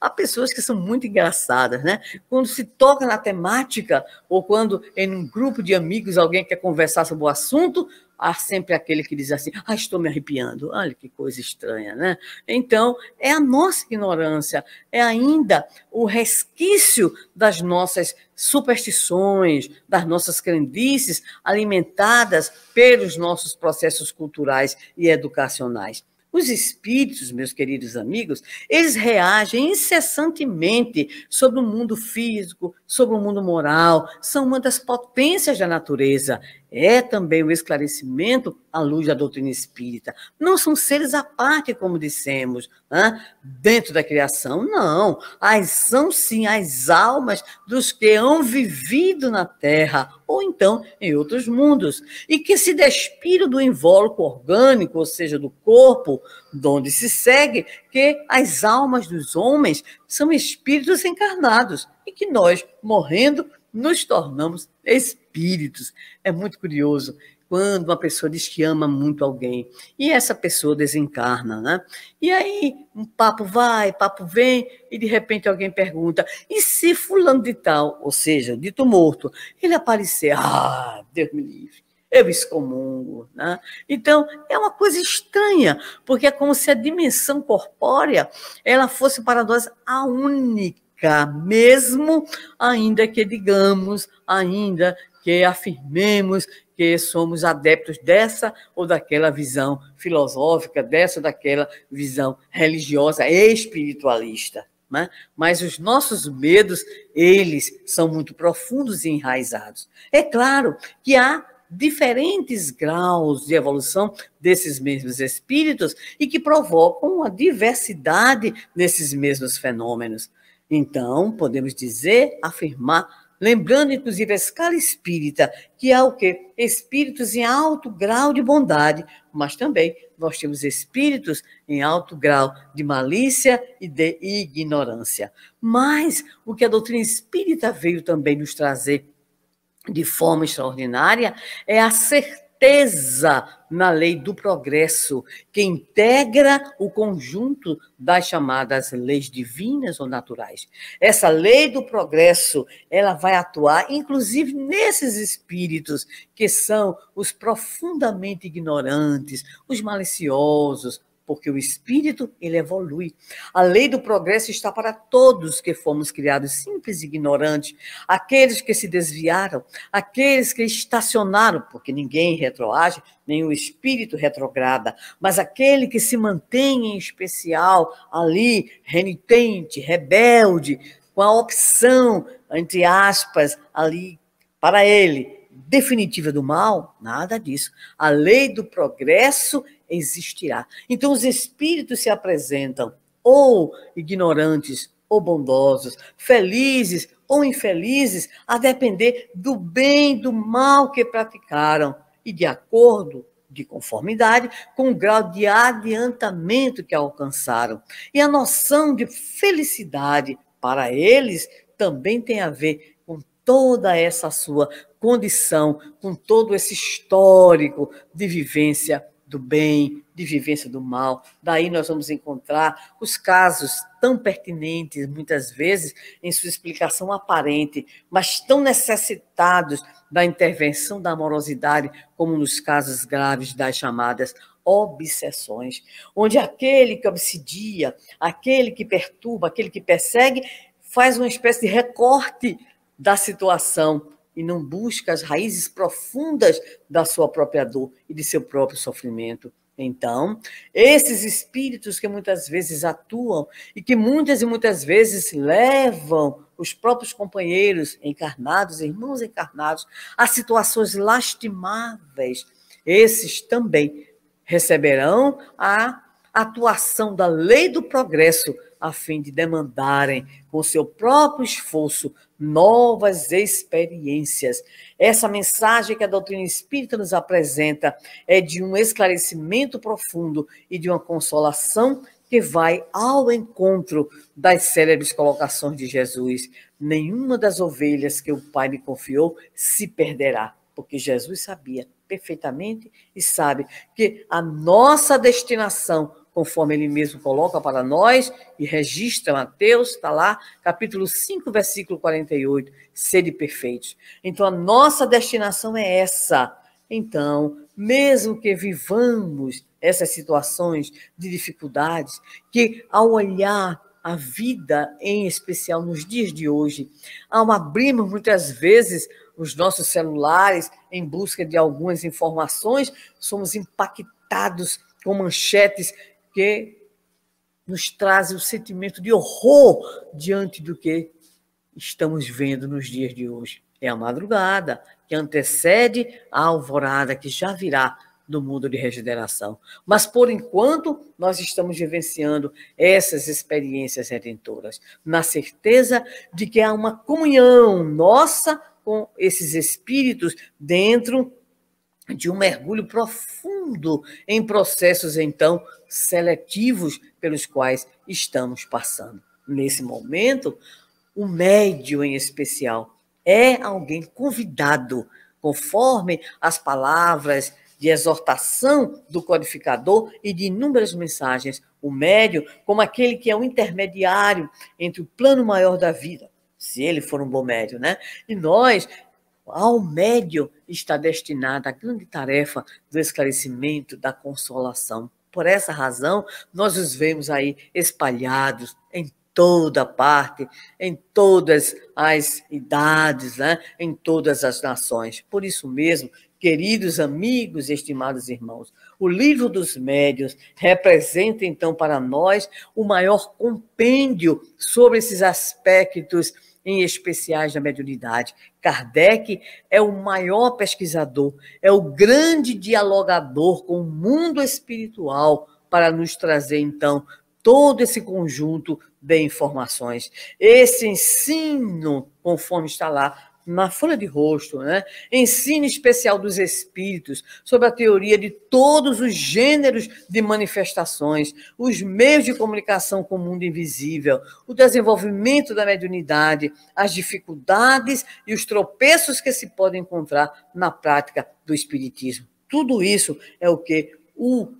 Há pessoas que são muito engraçadas, né? Quando se toca na temática, ou quando em um grupo de amigos alguém quer conversar sobre o assunto, há sempre aquele que diz assim: ah, estou me arrepiando. Olha que coisa estranha, né? Então, é a nossa ignorância, é ainda o resquício das nossas superstições, das nossas crendices alimentadas pelos nossos processos culturais e educacionais. Os espíritos, meus queridos amigos, eles reagem incessantemente sobre o mundo físico, sobre o mundo moral, são uma das potências da natureza é também o esclarecimento à luz da doutrina espírita. Não são seres à parte, como dissemos, né? dentro da criação, não. As são sim as almas dos que hão vivido na Terra, ou então em outros mundos, e que se despiram do invólucro orgânico, ou seja, do corpo, onde se segue que as almas dos homens são espíritos encarnados, e que nós, morrendo, nos tornamos espíritos. É muito curioso quando uma pessoa diz que ama muito alguém e essa pessoa desencarna, né? E aí um papo vai, papo vem e de repente alguém pergunta: e se fulano de tal, ou seja, dito morto, ele aparecer? Ah, Deus me livre. Eu excomungo. Né? Então, é uma coisa estranha, porque é como se a dimensão corpórea ela fosse para nós a única mesmo ainda que digamos, ainda que afirmemos que somos adeptos dessa ou daquela visão filosófica, dessa ou daquela visão religiosa e espiritualista. Né? Mas os nossos medos, eles são muito profundos e enraizados. É claro que há diferentes graus de evolução desses mesmos espíritos e que provocam uma diversidade nesses mesmos fenômenos. Então, podemos dizer, afirmar, lembrando inclusive a escala espírita, que há o quê? Espíritos em alto grau de bondade, mas também nós temos espíritos em alto grau de malícia e de ignorância. Mas o que a doutrina espírita veio também nos trazer de forma extraordinária é a certeza certeza na lei do progresso, que integra o conjunto das chamadas leis divinas ou naturais. Essa lei do progresso, ela vai atuar inclusive nesses espíritos que são os profundamente ignorantes, os maliciosos, porque o espírito ele evolui. A lei do progresso está para todos que fomos criados simples e ignorantes, aqueles que se desviaram, aqueles que estacionaram, porque ninguém retroage, nem o espírito retrograda, mas aquele que se mantém em especial ali, renitente, rebelde, com a opção, entre aspas, ali para ele, definitiva do mal, nada disso. A lei do progresso existirá. Então, os espíritos se apresentam ou ignorantes ou bondosos, felizes ou infelizes, a depender do bem, do mal que praticaram e de acordo de conformidade com o grau de adiantamento que alcançaram. E a noção de felicidade para eles também tem a ver com toda essa sua condição, com todo esse histórico de vivência do bem, de vivência do mal. Daí nós vamos encontrar os casos tão pertinentes, muitas vezes, em sua explicação aparente, mas tão necessitados da intervenção da amorosidade, como nos casos graves das chamadas obsessões, onde aquele que obsidia, aquele que perturba, aquele que persegue, faz uma espécie de recorte da situação e não busca as raízes profundas da sua própria dor e de seu próprio sofrimento. Então, esses espíritos que muitas vezes atuam e que muitas e muitas vezes levam os próprios companheiros encarnados, irmãos encarnados, a situações lastimáveis, esses também receberão a atuação da lei do progresso a fim de demandarem com seu próprio esforço novas experiências. Essa mensagem que a doutrina espírita nos apresenta é de um esclarecimento profundo e de uma consolação que vai ao encontro das célebres colocações de Jesus. Nenhuma das ovelhas que o Pai me confiou se perderá, porque Jesus sabia perfeitamente e sabe que a nossa destinação conforme ele mesmo coloca para nós e registra Mateus, está lá, capítulo 5, versículo 48, sede perfeitos. Então, a nossa destinação é essa. Então, mesmo que vivamos essas situações de dificuldades, que ao olhar a vida, em especial nos dias de hoje, ao abrirmos muitas vezes os nossos celulares em busca de algumas informações, somos impactados com manchetes que nos traz o sentimento de horror diante do que estamos vendo nos dias de hoje. É a madrugada que antecede a alvorada que já virá do mundo de regeneração. Mas, por enquanto, nós estamos vivenciando essas experiências redentoras, na certeza de que há uma comunhão nossa com esses espíritos dentro de um mergulho profundo em processos, então, seletivos pelos quais estamos passando. Nesse momento, o médio em especial é alguém convidado, conforme as palavras de exortação do codificador e de inúmeras mensagens. O médio, como aquele que é o intermediário entre o plano maior da vida, se ele for um bom médio, né? E nós, ao médio está destinada a grande tarefa do esclarecimento, da consolação. Por essa razão, nós os vemos aí espalhados em toda parte, em todas as idades, né? em todas as nações. Por isso mesmo, queridos amigos, estimados irmãos, o livro dos médios representa então para nós o maior compêndio sobre esses aspectos em especiais da mediunidade. Kardec é o maior pesquisador, é o grande dialogador com o mundo espiritual para nos trazer, então, todo esse conjunto de informações. Esse ensino, conforme está lá na folha de rosto, né? ensino especial dos espíritos sobre a teoria de todos os gêneros de manifestações, os meios de comunicação com o mundo invisível, o desenvolvimento da mediunidade, as dificuldades e os tropeços que se podem encontrar na prática do espiritismo. Tudo isso é o que o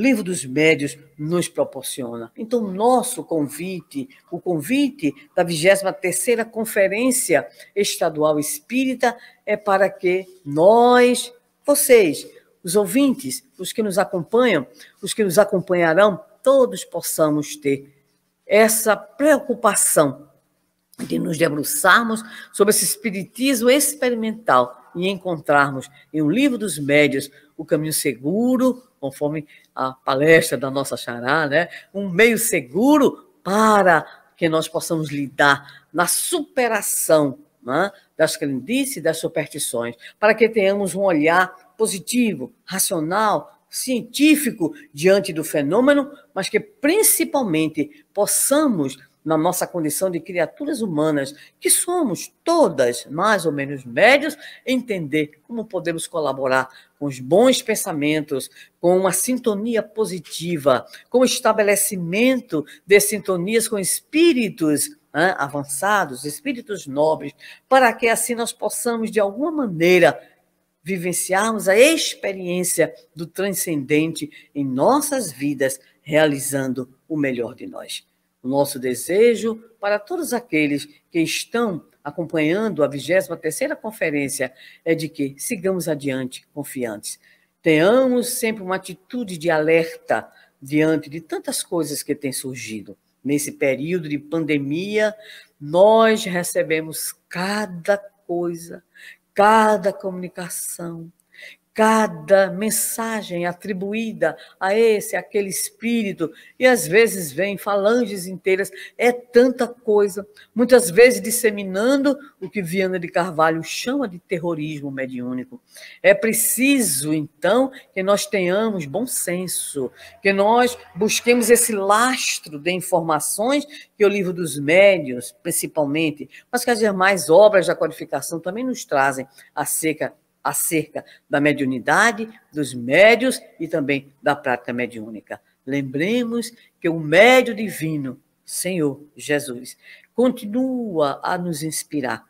Livro dos Médios nos proporciona. Então, nosso convite, o convite da 23ª Conferência Estadual Espírita é para que nós, vocês, os ouvintes, os que nos acompanham, os que nos acompanharão, todos possamos ter essa preocupação de nos debruçarmos sobre esse espiritismo experimental e encontrarmos em um livro dos médios o caminho seguro, conforme a palestra da nossa Xará, né? um meio seguro para que nós possamos lidar na superação né? das crendices e das superstições, para que tenhamos um olhar positivo, racional, científico diante do fenômeno, mas que principalmente possamos na nossa condição de criaturas humanas, que somos todas mais ou menos médios, entender como podemos colaborar com os bons pensamentos, com uma sintonia positiva, com o estabelecimento de sintonias com espíritos né, avançados, espíritos nobres, para que assim nós possamos, de alguma maneira, vivenciarmos a experiência do transcendente em nossas vidas, realizando o melhor de nós. O nosso desejo para todos aqueles que estão acompanhando a 23ª conferência é de que sigamos adiante confiantes. Tenhamos sempre uma atitude de alerta diante de tantas coisas que têm surgido. Nesse período de pandemia, nós recebemos cada coisa, cada comunicação, cada mensagem atribuída a esse, aquele espírito, e às vezes vem falanges inteiras, é tanta coisa, muitas vezes disseminando o que Viana de Carvalho chama de terrorismo mediúnico. É preciso, então, que nós tenhamos bom senso, que nós busquemos esse lastro de informações que o livro dos médios, principalmente, mas que as demais obras da codificação também nos trazem acerca acerca da mediunidade, dos médios e também da prática mediúnica. Lembremos que o médio divino, Senhor Jesus, continua a nos inspirar,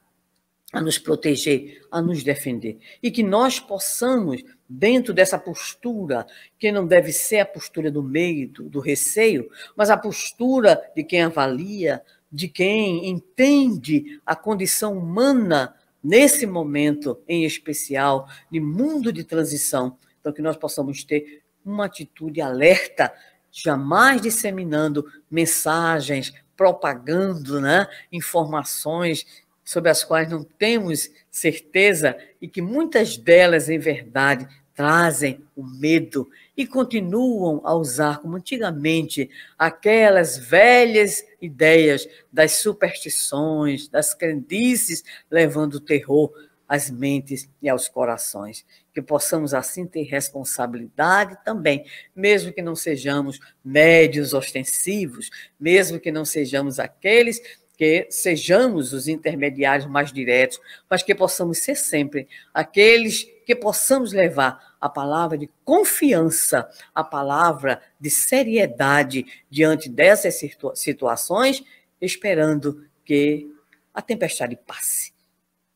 a nos proteger, a nos defender. E que nós possamos, dentro dessa postura, que não deve ser a postura do medo, do receio, mas a postura de quem avalia, de quem entende a condição humana nesse momento em especial de mundo de transição, então que nós possamos ter uma atitude alerta, jamais disseminando mensagens, propagando né, informações sobre as quais não temos certeza e que muitas delas, em verdade, trazem o medo e continuam a usar, como antigamente, aquelas velhas ideias das superstições, das crendices, levando terror às mentes e aos corações. Que possamos assim ter responsabilidade também, mesmo que não sejamos médios ostensivos, mesmo que não sejamos aqueles que sejamos os intermediários mais diretos, mas que possamos ser sempre aqueles que possamos levar a palavra de confiança, a palavra de seriedade diante dessas situa situações, esperando que a tempestade passe,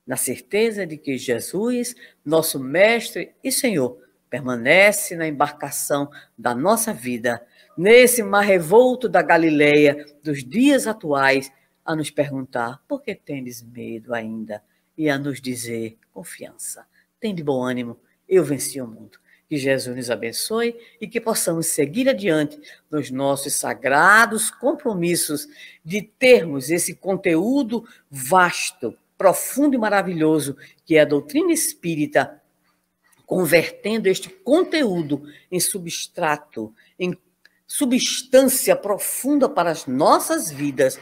na certeza de que Jesus, nosso Mestre e Senhor, permanece na embarcação da nossa vida, nesse mar revolto da Galileia dos dias atuais a nos perguntar por que tendes medo ainda e a nos dizer confiança. Tem de bom ânimo, eu venci o mundo. Que Jesus nos abençoe e que possamos seguir adiante nos nossos sagrados compromissos de termos esse conteúdo vasto, profundo e maravilhoso que é a doutrina espírita, convertendo este conteúdo em substrato, em substância profunda para as nossas vidas,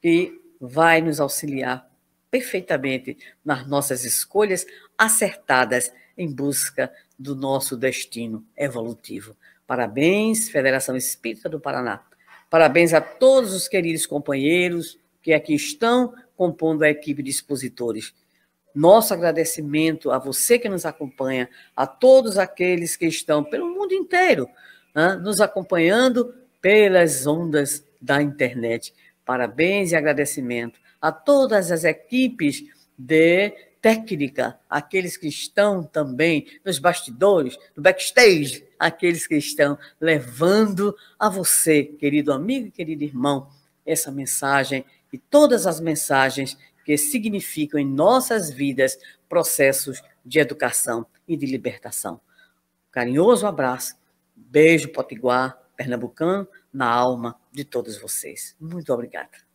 que vai nos auxiliar perfeitamente nas nossas escolhas acertadas em busca do nosso destino evolutivo. Parabéns, Federação Espírita do Paraná. Parabéns a todos os queridos companheiros que aqui estão compondo a equipe de expositores. Nosso agradecimento a você que nos acompanha, a todos aqueles que estão pelo mundo inteiro né, nos acompanhando pelas ondas da internet. Parabéns e agradecimento a todas as equipes de técnica, aqueles que estão também nos bastidores, no backstage, aqueles que estão levando a você, querido amigo e querido irmão, essa mensagem e todas as mensagens que significam em nossas vidas processos de educação e de libertação. Carinhoso abraço, beijo potiguar, pernambucano, na alma de todos vocês. Muito obrigada.